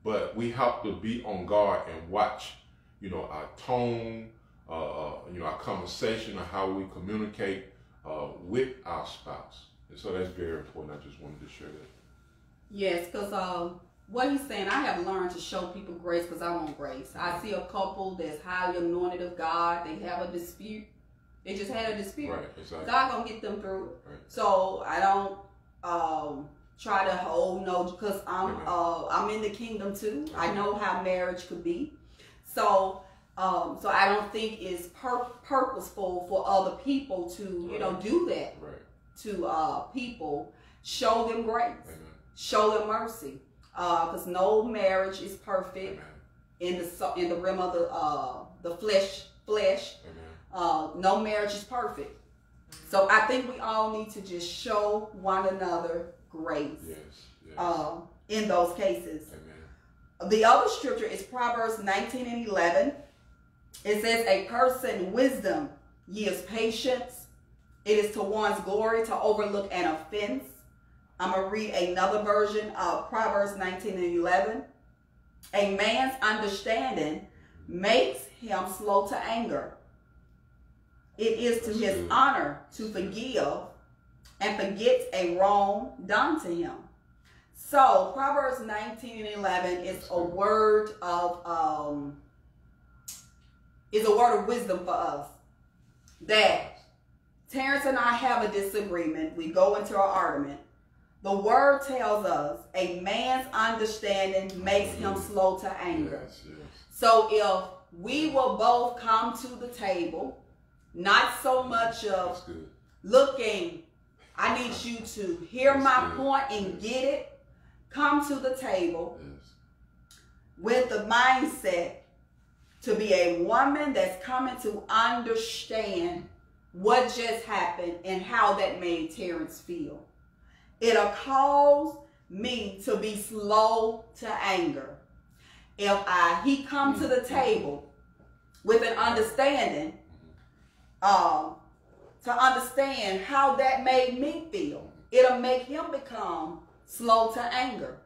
But we have to be on guard and watch, you know, our tone, uh, uh you know, our conversation, or how we communicate uh, with our spouse. And so that's very important. I just wanted to share that. Yes, because um, what he's saying, I have learned to show people grace because I want grace. I see a couple that's highly anointed of God. They have a dispute. They just had a dispute. Right, exactly. God gonna get them through it. Right. So I don't um, try to hold no because I'm uh, I'm in the kingdom too. I know how marriage could be. So um, so I don't think it's pur- purposeful for other people to you know do that Right. to uh, people. Show them grace. Amen. Show them mercy. Because no marriage is perfect Amen. in the so- in the realm of the uh, the flesh flesh. Uh, no marriage is perfect. So I think we all need to just show one another grace Yes. Yes. uh, in those cases. Amen. The other scripture is Proverbs 19 and 11. It says, A person wisdom yields patience. It is to one's glory to overlook an offense. I'm going to read another version of Proverbs 19 and 11. A man's understanding makes him slow to anger. It is to his honor to forgive and forgets a wrong done to him. So Proverbs 19 and 11 is a word of um is a word of wisdom for us. That Terence and I have a disagreement. We go into an argument. The word tells us a man's understanding makes him slow to anger. Yes. Yes. So if we will both come to the table, not so much of looking, I need you to hear That's my point and get it. Come to the table Yes. with the mindset to be a woman that's coming to understand what just happened and how that made Terence feel. It'll cause me to be slow to anger. If I he come to the table with an understanding, um, to understand how that made me feel, it'll make him become slow to anger.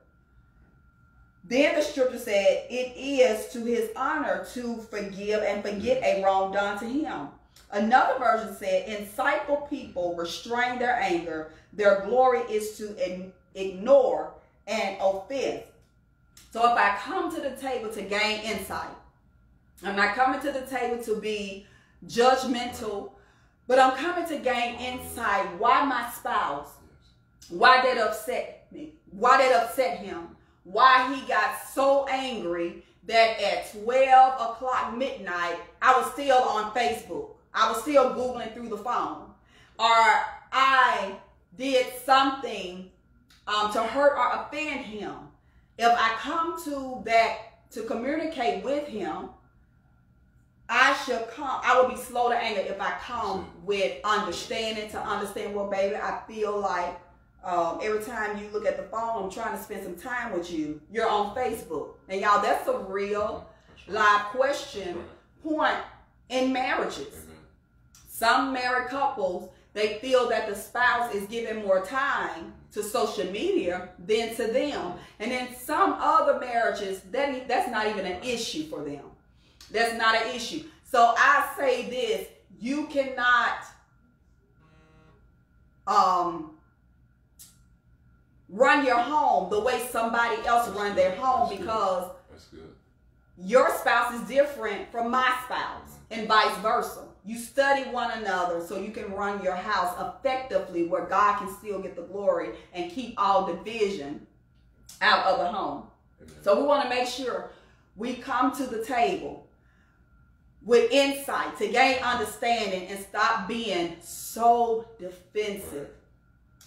Then the scripture said, It is to his honor to forgive and forget a wrong done to him. Another version said, Insightful people restrain their anger. Their glory is to ign- ignore an offense. So if I come to the table to gain insight, I'm not coming to the table to be judgmental, but I'm coming to gain insight why my spouse why that upset me, why that upset him, why he got so angry that at 12 o'clock midnight, I was still on Facebook. I was still Googling through the phone. Or I did something um, to hurt or offend him. If I come to that to communicate with him, I should come. I will be slow to anger if I come with understanding to understand. Well, baby, I feel like um, every time you look at the phone, I'm trying to spend some time with you. You're on Facebook, and y'all, that's a real live question point in marriages. Amen. Some married couples they feel that the spouse is giving more time to social media than to them, and in some other marriages that that's not even an issue for them. That's not an issue. So I say this: you cannot um run your home the way somebody else run their home That's because good. your spouse is different from my spouse and vice versa. You study one another so you can run your house effectively where God can still get the glory and keep all division out of the home. Amen. So we want to make sure we come to the table with insight to gain understanding and stop being so defensive.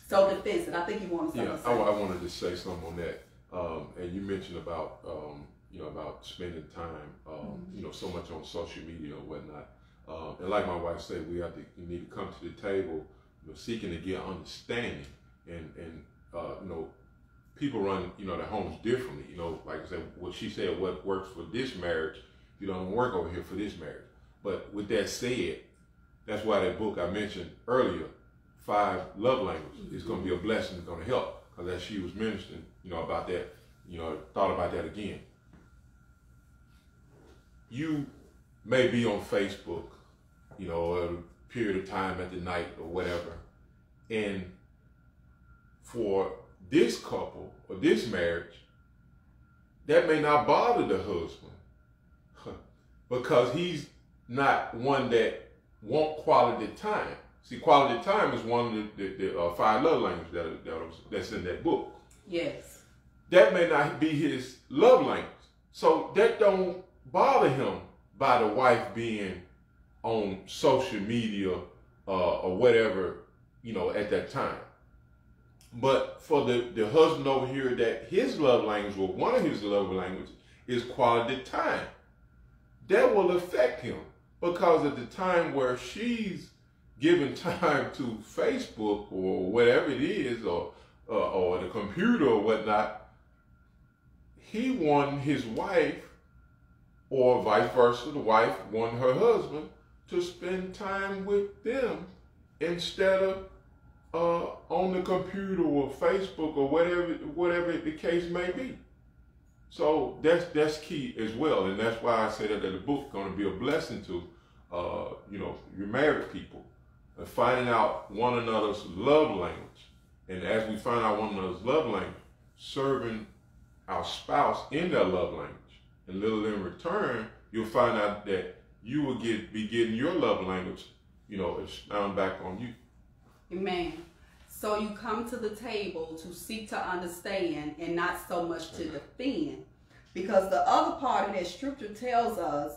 So defensive. I think you want to say Yeah, I, something. I wanted to say something on that. Um, and you mentioned about um, you know, about spending time, um, mm-hmm. you know, so much on social media or whatnot. Um, and like my wife said, we have to you need to come to the table, you know, seeking to get understanding, and and uh, you know, people run you know their homes differently. You know, like I said, what she said, what works for this marriage, you don't work over here for this marriage. But with that said, that's why that book I mentioned earlier, Five Love Languages, mm-hmm. is going to be a blessing. Going to help because as she was ministering, you know, about that, you know, thought about that again. You may be on Facebook you know, a period of time at the night or whatever. And for this couple or this marriage, that may not bother the husband because he's not one that want quality time. See, quality time is one of the, the, the uh, five love languages that, that was, that's in that book. Yes. That may not be his love language. So that don't bother him by the wife being on social media uh, or whatever, you know, at that time. But for the, the husband over here that his love language, or one of his love languages, is quality time. That will affect him because at the time where she's giving time to Facebook or whatever it is, or uh, or the computer or whatnot, he won his wife, or vice versa, the wife won her husband to spend time with them instead of uh, on the computer or Facebook or whatever whatever the case may be. So that's that's key as well, and that's why I said that the book going to be a blessing to uh, you know your married people, and finding out one another's love language, and as we find out one another's love language, serving our spouse in their love language, and little in return, you'll find out that you will get be getting your love language, you know, expound back on you. Amen. So you come to the table to seek to understand and not so much to mm-hmm. defend. Because the other part of that scripture tells us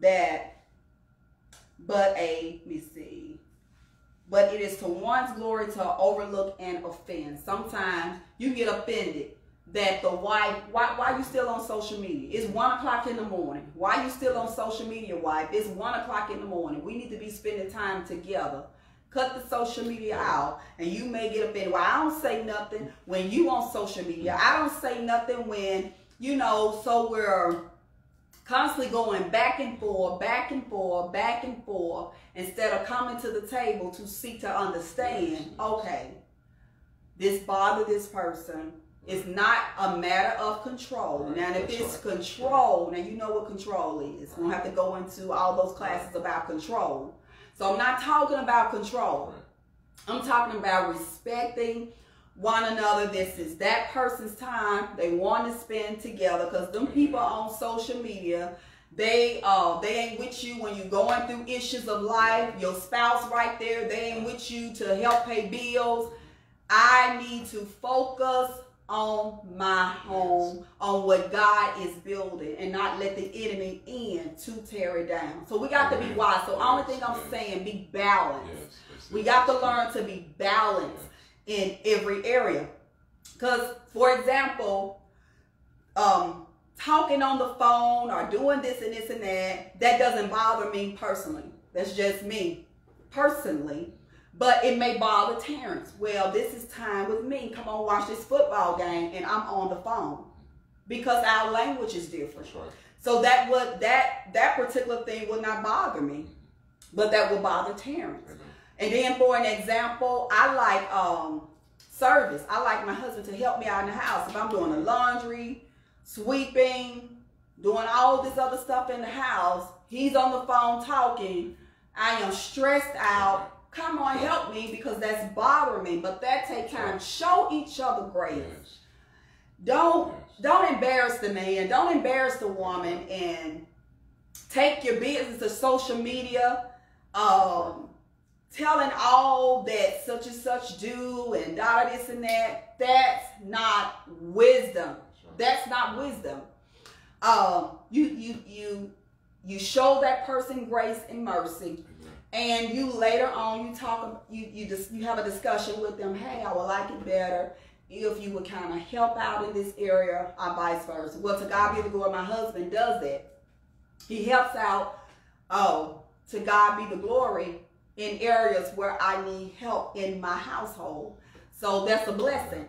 that, but a, let me see, but it is to one's glory to overlook and offend. Sometimes you get offended that the wife, why, why you still on social media? It's one o'clock in the morning. Why are you still on social media, wife? It's one o'clock in the morning. We need to be spending time together. Cut the social media out, and you may get offended. Well, I don't say nothing when you on social media. I don't say nothing when, you know, so we're constantly going back and forth, back and forth, back and forth, instead of coming to the table to seek to understand, okay, this bothered this person it's not a matter of control. Now, if it's control, now you know what control is. We don't have to go into all those classes about control. So I'm not talking about control. I'm talking about respecting one another. This is that person's time they want to spend together because them people on social media, they uh they ain't with you when you're going through issues of life. Your spouse right there, they ain't with you to help pay bills. I need to focus on my home, on what God is building, and not let the enemy in to tear it down. So we got to be wise. So only thing I'm saying, be balanced. We got to learn to be balanced in every area. Because, for example, um, talking on the phone or doing this and this and that, that doesn't bother me personally. That's just me personally. But it may bother Terence. Well, this is time with me. Come on, watch this football game, and I'm on the phone because our language is different. Right. So that would that that particular thing would not bother me, but that would bother Terence. And then, for an example, I like um, service. I like my husband to help me out in the house. If I'm doing the laundry, sweeping, doing all this other stuff in the house, he's on the phone talking. I am stressed out Come on, help me because that's bothering me. But that take time. Show each other grace. Yes. Don't yes. don't embarrass the man. Don't embarrass the woman and take your business to social media. Um, telling all that such and such do and da this and that. That's not wisdom. That's not wisdom. Um, you you you you show that person grace and mercy and you later on you talk you you just you have a discussion with them hey i would like it better if you would kind of help out in this area or vice versa. Well, to God be the glory, my husband does that. He helps out, oh, to God be the glory in areas where I need help in my household. So that's a blessing.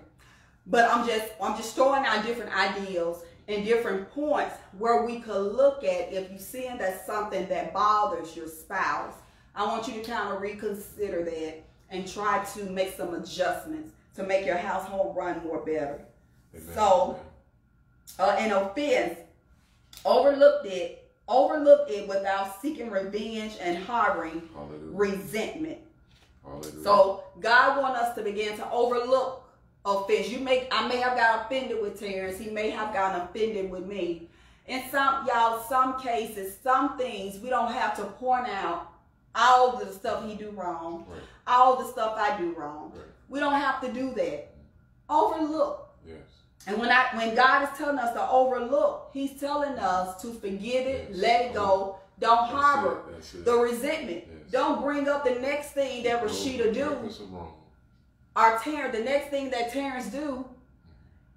But I'm just I'm just throwing out different ideas and different points where we could look at if you're seeing that something that bothers your spouse. I want you to kind of reconsider that and try to make some adjustments to make your household run more better. Amen. So, uh, an offense, overlooked it, overlook it without seeking revenge and harboring Hallelujah. resentment. Hallelujah. So, God wants us to begin to overlook offense. You may, I may have got offended with Terence. He may have gotten offended with me. In some, y'all, some cases, some things we don't have to point out all the stuff he do wrong, right. all the stuff I do wrong. Right. We don't have to do that. Overlook. Yes. And when I when God is telling us to overlook, He's telling us to forgive it, yes. let it go. Don't That's harbor it. the resentment. Yes. Don't bring up the next thing that Rasheda do. Or Terence, the next thing that Terence do,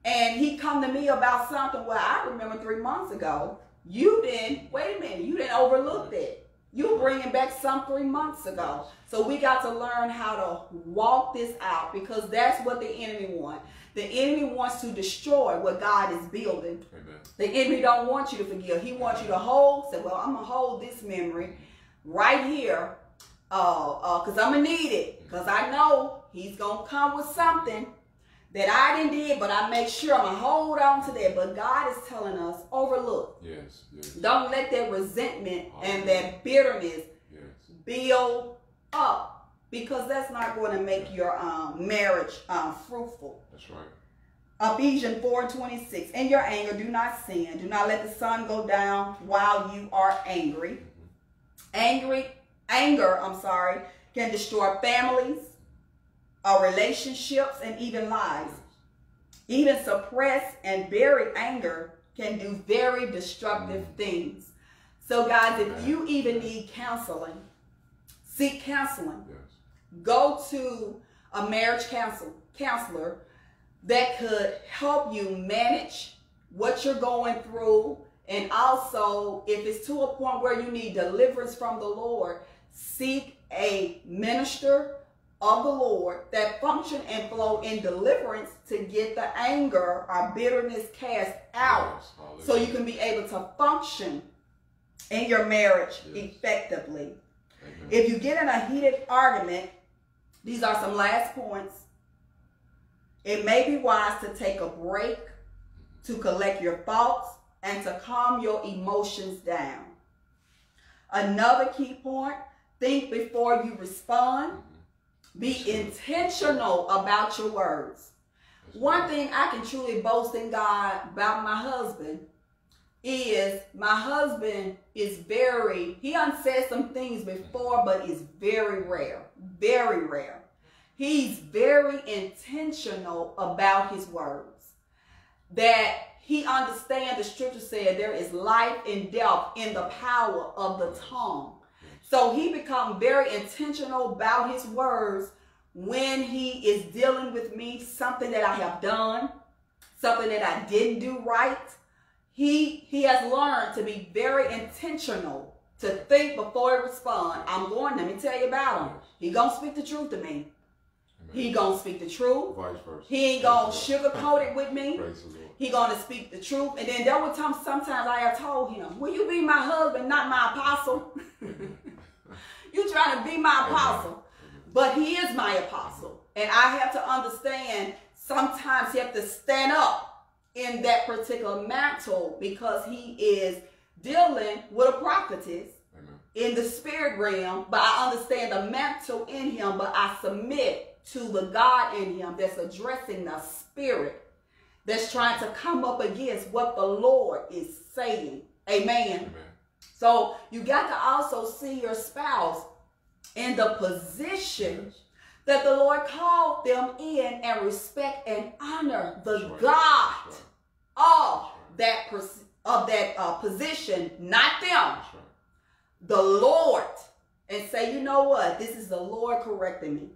and he come to me about something. Well, I remember three months ago, you didn't. Wait a minute, you didn't overlook that. You bringing back some three months ago. So we got to learn how to walk this out because that's what the enemy wants. The enemy wants to destroy what God is building. Amen. The enemy don't want you to forgive. He wants you to hold. Say, well, I'm gonna hold this memory right here, uh, because uh, I'm gonna need it. Because I know he's gonna come with something that I didn't did, but I make sure I'm gonna hold on to that. But God is telling us, overlook. Yes, yes. Don't let that resentment and that bitterness yes. build up because that's not going to make your um, marriage um, fruitful. That's right. Ephesians 4 26. In your anger, do not sin. Do not let the sun go down while you are angry. Mm-hmm. Angry, anger, I'm sorry, can destroy families, our relationships, and even lives. Even suppress and bury anger can do very destructive mm. things. So, guys, if you even need counseling, seek counseling. Yes. Go to a marriage counsel, counselor that could help you manage what you're going through. And also, if it's to a point where you need deliverance from the Lord, seek a minister of the Lord that function and flow in deliverance to get the anger or bitterness cast out yes, so you can be able to function in your marriage yes. effectively. Amen. If you get in a heated argument, these are some last points. It may be wise to take a break to collect your thoughts and to calm your emotions down. Another key point think before you respond. Be intentional about your words. One thing I can truly boast in God about my husband is my husband is very, he unsaid some things before, but it's very rare. Very rare. He's very intentional about his words. That he understands the scripture said there is life and death in the power of the tongue. So he become very intentional about his words when he is dealing with me, something that I have done, something that I didn't do right. He he has learned to be very intentional to think before he respond. I'm going, let me tell you about him. He gonna speak the truth to me. He gonna speak the truth. Vice versa. He ain't gonna sugarcoat it with me. He gonna speak the truth. And then there were times sometimes I have told him, Will you be my husband, not my apostle? You trying to be my apostle. But he is my apostle. And I have to understand sometimes you have to stand up in that particular mantle because he is dealing with a prophetess Amen. in the spirit realm. But I understand the mantle in him, but I submit to the God in him that's addressing the spirit that's trying to come up against what the Lord is saying. Amen. Amen. So you got to also see your spouse in the position that the Lord called them in and respect and honor the right. God right. of that of that uh, position, not them. The Lord, and say, you know what? This is the Lord correcting me.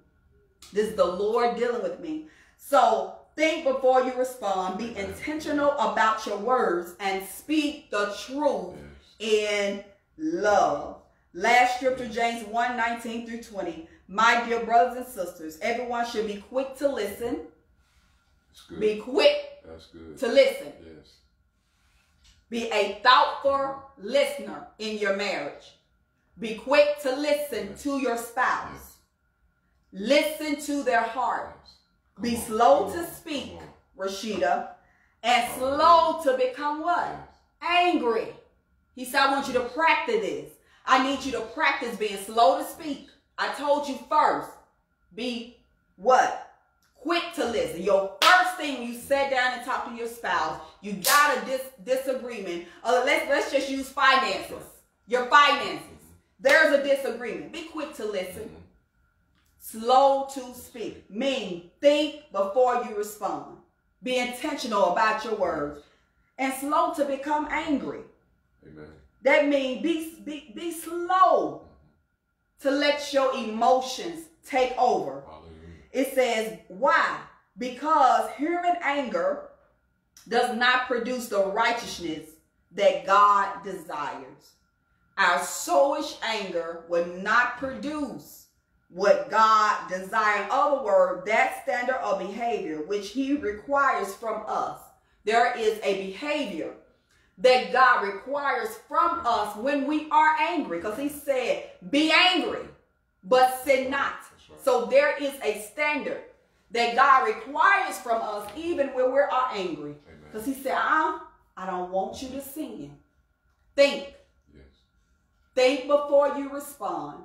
This is the Lord dealing with me. So Think before you respond. Be intentional about your words and speak the truth in love. Last scripture, James 1 19 through 20. My dear brothers and sisters, everyone should be quick to listen. Be quick That's good. to listen. Yes. Be a thoughtful listener in your marriage. Be quick to listen Yes. to your spouse. Yes. Listen to their heart. Be slow to speak. Rasheda, and slow to become what? Angry. He said, I want you to practice this. I need you to practice being slow to speak. I told you first, be what? Quick to listen. Your first thing you sit down and talk to your spouse, you got a dis- disagreement. Uh, let's, let's just use finances. Your finances. There's a disagreement. Be quick to listen. Mhm. Slow to speak. Mean think before you respond. Be intentional about your words. And slow to become angry. Amen. That means be, be, be slow to let your emotions take over. Hallelujah. It says, why? Because human anger does not produce the righteousness that God desires. Our soulish anger will not produce what God desires. In other words, that standard of behavior which He requires from us. There is a behavior that God requires from us when we are angry. Because He said, be angry, but sin not. So there is a standard that God requires from us even when we are angry. Because he said, uh, I don't want you to sin. Think. Yes. Think before you respond.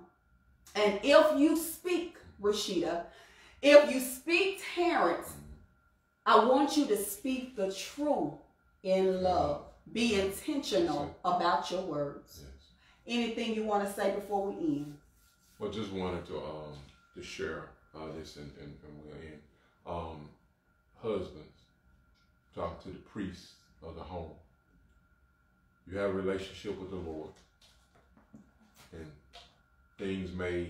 And if you speak, Rasheda, if you speak Terence, I want you to speak the truth in love. Be intentional about your words. Yes. Anything you want to say before we end? Well, just wanted to um to share uh, this and, and, and we'll end. Um, husbands, talk to the priest of the home. You have a relationship with the Lord, and things may,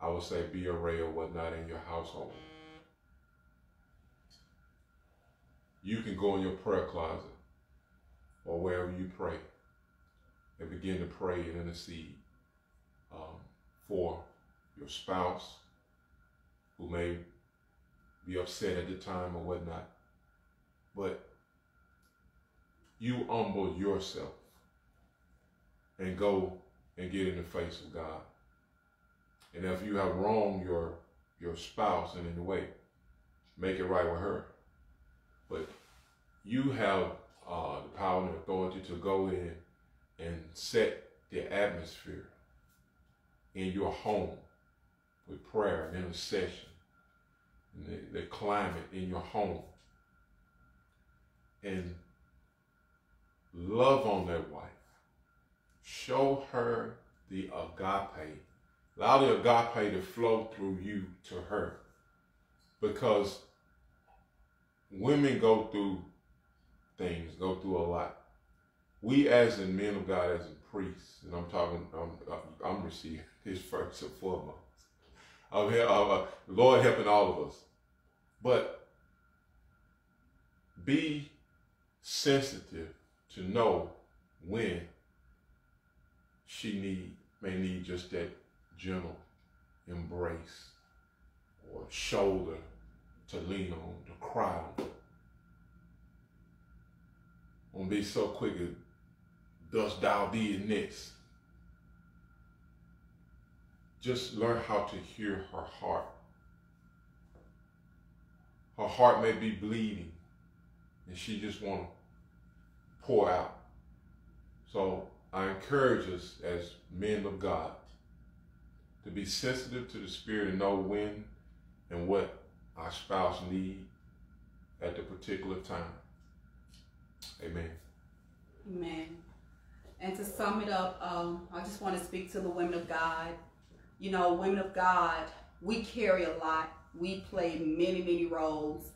I would say, be array or whatnot in your household. You can go in your prayer closet or wherever you pray and begin to pray and intercede um, for your spouse who may be upset at the time or whatnot. But you humble yourself and go and get in the face of God. And if you have wronged your your spouse in any way, make it right with her. But you have power and authority to go in and set the atmosphere in your home with prayer and intercession, and the, the climate in your home, and love on that wife. Show her the agape. Allow the agape to flow through you to her. Because women go through things, go through a lot. We as in men of God, as in priests, and I'm talking, I'm, I'm receiving this first and foremost. I'm here, uh, Lord helping all of us. But be sensitive to know when she need may need just that gentle embrace or shoulder to lean on, to cry on. Don't be so quick as dust thou be in this. Just learn how to hear her heart. Her heart may be bleeding and she just want to pour out. So I encourage us as men of God to be sensitive to the Spirit and know when and what our spouse need at the particular time. Amen. Amen. And to sum it up, um, I just want to speak to the women of God. You know, women of God, we carry a lot. We play many, many roles.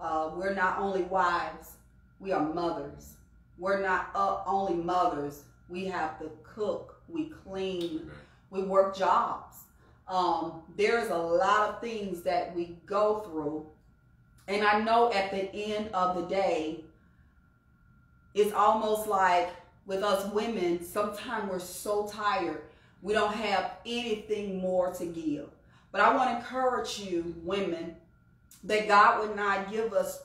Uh, we're not only wives, we are mothers. We're not uh, only mothers. We have to cook, we clean, we work jobs. Um, there's a lot of things that we go through. And I know at the end of the day, it's almost like with us women, sometimes we're so tired, we don't have anything more to give. But I want to encourage you, women, that God would not give us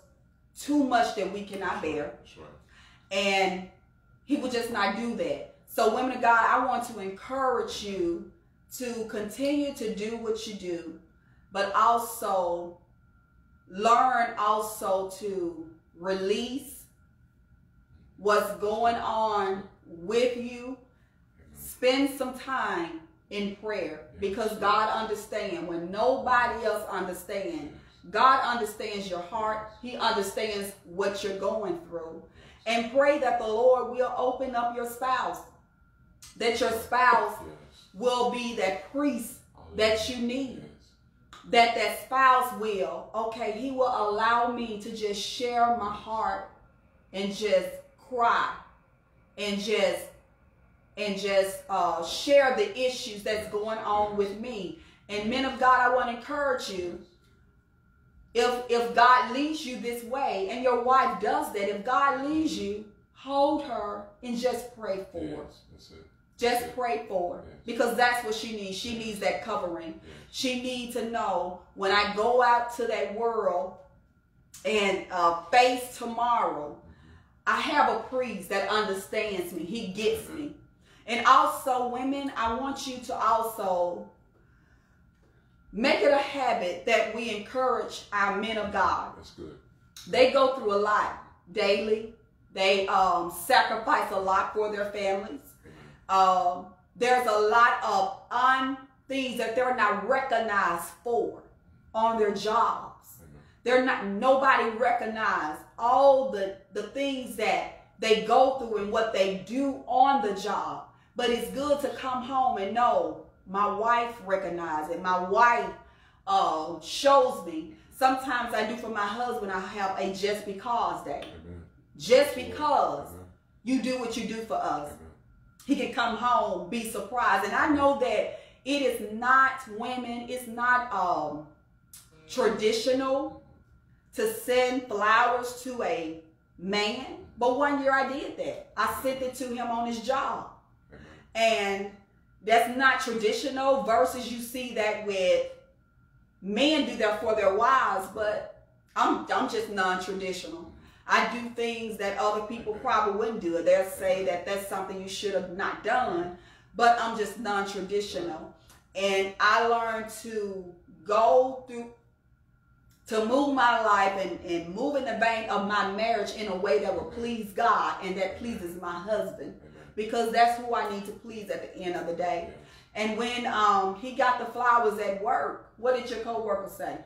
too much that we cannot bear. Right. And He would just not do that. So, women of God, I want to encourage you to continue to do what you do, but also learn also to release what's going on with you. Spend some time in prayer because God understands when nobody else understands. God understands your heart. He understands what you're going through. And pray that the Lord will open up your spouse. That your spouse will be that priest that you need. That that spouse will, okay, he will allow me to just share my heart and just cry and just and just uh, share the issues that's going on with me. And men of God, I want to encourage you. If if God leads you this way, and your wife does that, if God leads you, hold her and just pray for her. Yes. That's it. Just pray for her Yes. because that's what she needs. She needs that covering. She needs to know when I go out to that world and uh, face tomorrow, I have a priest that understands me. He gets me. And also, women, I want you to also make it a habit that we encourage our men of God. That's good. They go through a lot daily. They um, sacrifice a lot for their families. Um, there's a lot of un things that they're not recognized for on their jobs. They're not nobody recognized all the the things that they go through and what they do on the job. But it's good to come home and know my wife recognizes it. My wife uh, shows me. Sometimes I do for my husband. I have a just because day. Amen. Just because Amen. you do what you do for us Amen. he can come home be surprised and i know that it is not women it's not um traditional to send flowers to a man but one year i did that i sent it to him on his job and that's not traditional versus you see that with men do that for their wives but i'm i'm just non-traditional I do things that other people probably wouldn't do. They'll say that that's something you should have not done, but I'm just non-traditional. And I learned to go through, to move my life and, and move in the vein of my marriage in a way that will please God and that pleases my husband. Because that's who I need to please at the end of the day. And when um, he got the flowers at work, what did your coworker say?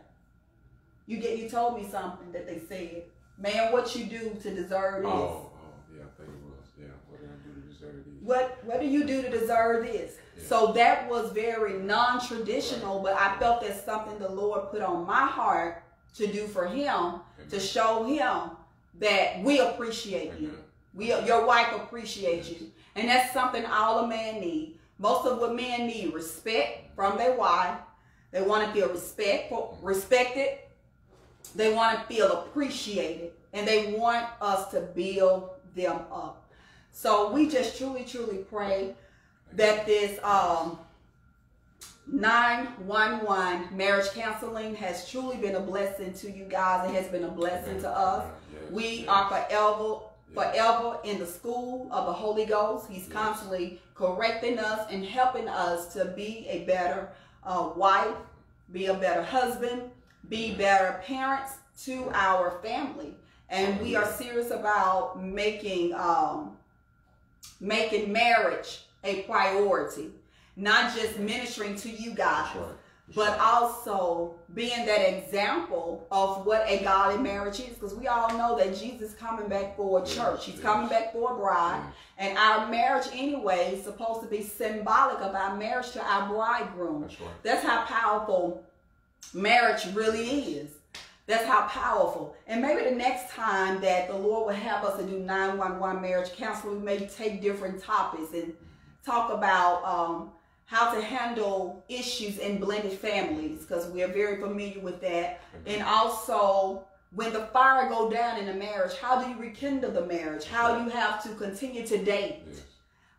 You get you told me something that they said. Man, what you do to deserve this? Oh, oh, yeah, I think it was. Yeah, what did I do to deserve these? What what do you do to deserve this? Yeah. So that was very non-traditional, but I felt that's something the Lord put on my heart to do for him to show him that we appreciate you. We your wife appreciates you. And that's something all a man need. Most of what men need respect from their wife. They want to feel respectful, respected. They want to feel appreciated. And they want us to build them up. So we just truly, truly pray that this um 911 marriage counseling has truly been a blessing to you guys. It has been a blessing to us. Yes, We yes. are forever, forever in the school of the Holy Ghost. He's Yes. constantly correcting us and helping us to be a better uh, wife, be a better husband, be better parents to our family. And we are serious about making um, making marriage a priority, not just ministering to you guys That's right. but also being that example of what a godly marriage is. Because we all know that jesus is coming back for a church. He's coming back for a bride. And our marriage anyway is supposed to be symbolic of our marriage to our bridegroom. That's right. that's how powerful marriage really is. That's how powerful. And maybe the next time that the lord will have us to do 911 marriage counseling we may take different topics and talk about um, how to handle issues in blended families because we are very familiar with that and also when the fire go down in a marriage, how do you rekindle the marriage? How you have to continue to date? Yes.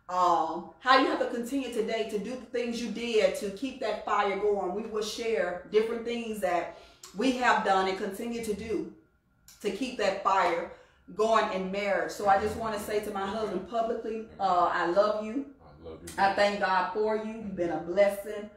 Um, how you have to continue to date to do the things you did to keep that fire going. We will share different things that we have done and continue to do to keep that fire going in marriage. So I just want to say to my husband publicly, uh, I love you. I love you. I thank God for you. You've been a blessing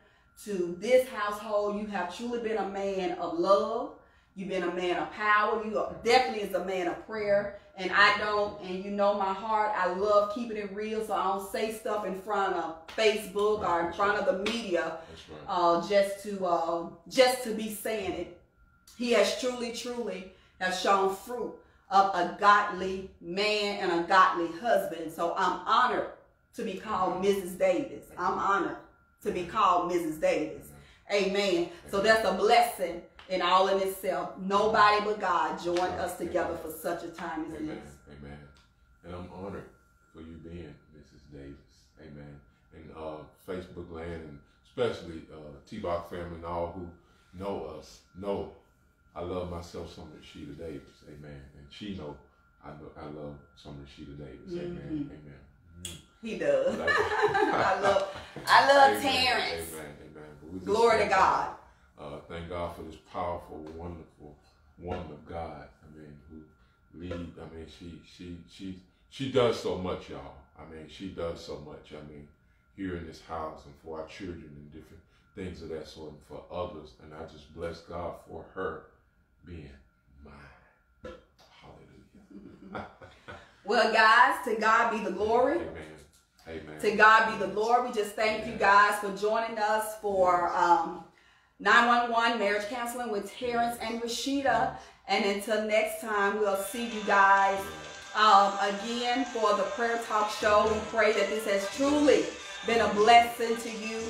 to this household. You have truly been a man of love. You've been a man of power. You are definitely is a man of prayer. And I don't, and you know my heart, I love keeping it real, so I don't say stuff in front of Facebook or in front of the media right. uh, just to uh, just to be saying it. He has truly, truly have shown fruit of a godly man and a godly husband. So I'm honored to be called Mrs. Davis. I'm honored to be called Mrs. Davis. Amen. So that's a blessing in all in itself. Nobody but God joined us together for such a time as Amen. this. Amen. And I'm honored for you being Mrs. Davis. Amen. And uh, Facebook land, and especially uh, T-Box family and all who know us, know I love myself some of Sheila Davis. Amen. And she know I, I love some of Sheila Davis. Amen. Amen. He does. I- love I love Amen, Terence. Amen. Amen. But we just Glory to God. Uh, thank God for this powerful, wonderful woman of God. I mean, who lead. I mean, she she she she does so much, y'all. I mean, she does so much. I mean, here in this house and for our children and different things of that sort, and for others. And I just bless God for her being mine. Hallelujah. Well, guys, to God be the glory. Amen. Amen. To God be the Lord. We just thank you guys for joining us for um, 911 Marriage Counseling with Terence and Rasheda. And until next time, we'll see you guys um, again for the Prayer Talk Show. We pray that this has truly been a blessing to you.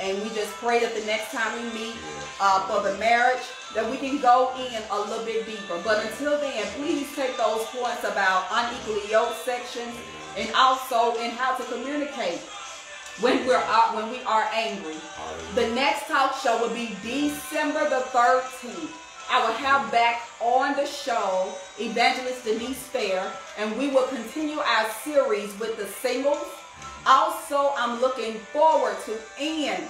And we just pray that the next time we meet uh, for the marriage, that we can go in a little bit deeper. But until then, please take those points about unequally yoked sections and also in how to communicate when we're uh, when we are angry. The next talk show will be December the 13th. I will have back on the show Evangelist Denise Fair, and we will continue our series with the singles. Also, I'm looking forward to end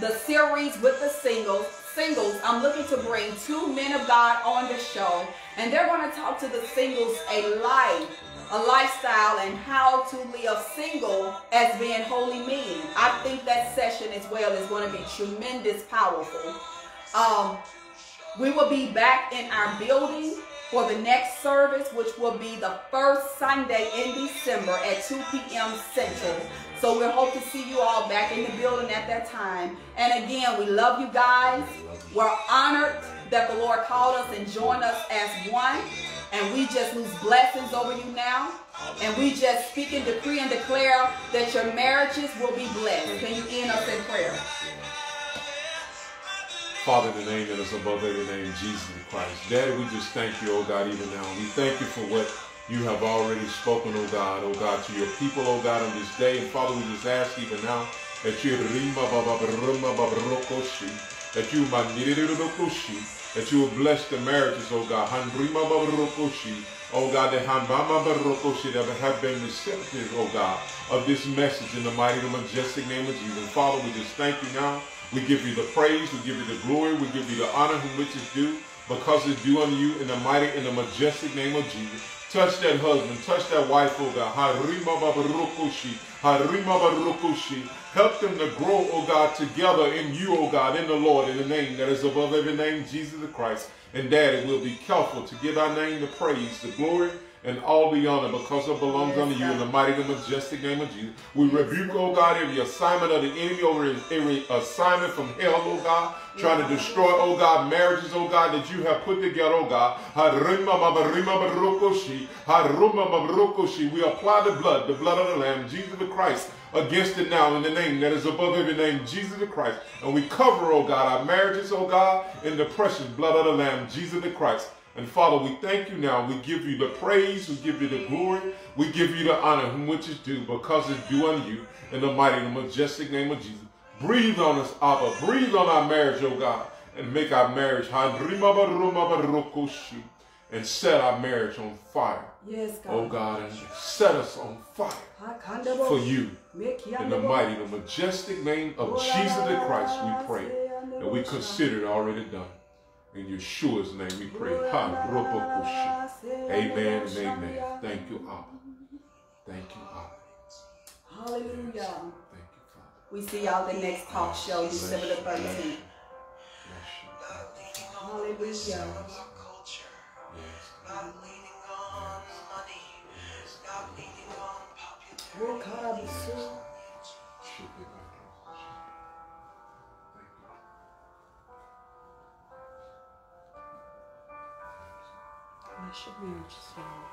the series with the singles. Singles, I'm looking to bring two men of God on the show, and they're going to talk to the singles a life, a lifestyle, and how to live single as being holy men. I think that session as well is going to be tremendous, powerful. Um, we will be back in our building for the next service, which will be the first Sunday in December at 2 p.m. Central. So we hope to see you all back in the building at that time. And again, we love you guys. We're honored that the Lord called us and joined us as one. And we just lose blessings over you now. And we just speak and decree and declare that your marriages will be blessed. Can you end us in prayer? Father, in the name that is above every name, Jesus Christ. Daddy, we just thank you, oh God, even now. We thank you for what you have already spoken, O God, O God, to your people, O God, on this day. And Father, we just ask even now that you that you that you will bless the marriages, oh God. Oh God, that have been receptive, O God, of this message in the mighty and majestic name of Jesus. Father, we just thank you now. We give you the praise, we give you the glory, we give you the honor whom which is due, because it's due unto you in the mighty and the majestic name of Jesus. Touch that husband, touch that wife, oh God. Harima babarukushi, harima babarukushi. Help them to grow, oh God, together in you, oh God, in the Lord, in the name that is above every name, Jesus the Christ. And Daddy, we'll be careful to give our name the praise, the glory, and all the honor because it belongs unto you in the mighty and majestic name of Jesus. We rebuke, oh God, every assignment of the enemy, over every assignment from hell, oh God, trying to destroy, oh God, marriages, oh God, that you have put together, oh God. Harima babarima barukoshi, haruma barukoshi. We apply the blood, the blood of the Lamb, Jesus the Christ, against it now in the name that is above every name, Jesus the Christ. And we cover, oh God, our marriages, oh God, in the precious blood of the Lamb, Jesus the Christ. And Father, we thank you now. We give you the praise. We give you the glory. We give you the honor, whom which is due, because it's due unto you in the mighty and majestic name of Jesus. Breathe on us, Abba. Breathe on our marriage, oh God. and make our marriage and set our marriage on fire. Yes, God. Oh God, and set us on fire for you. In the mighty, the majestic name of Jesus the Christ, we pray. And we consider it already done. In Yeshua's name we pray. Amen and amen. Thank you, Abba. Thank you, Abba. Hallelujah. Yes. Thank you, Father. We see y'all the next talk show, December the 13th. Bless you. Hallelujah. Yes. Yes. Not leaning on money, not leaning on popularity. Bless your marriage, Lord.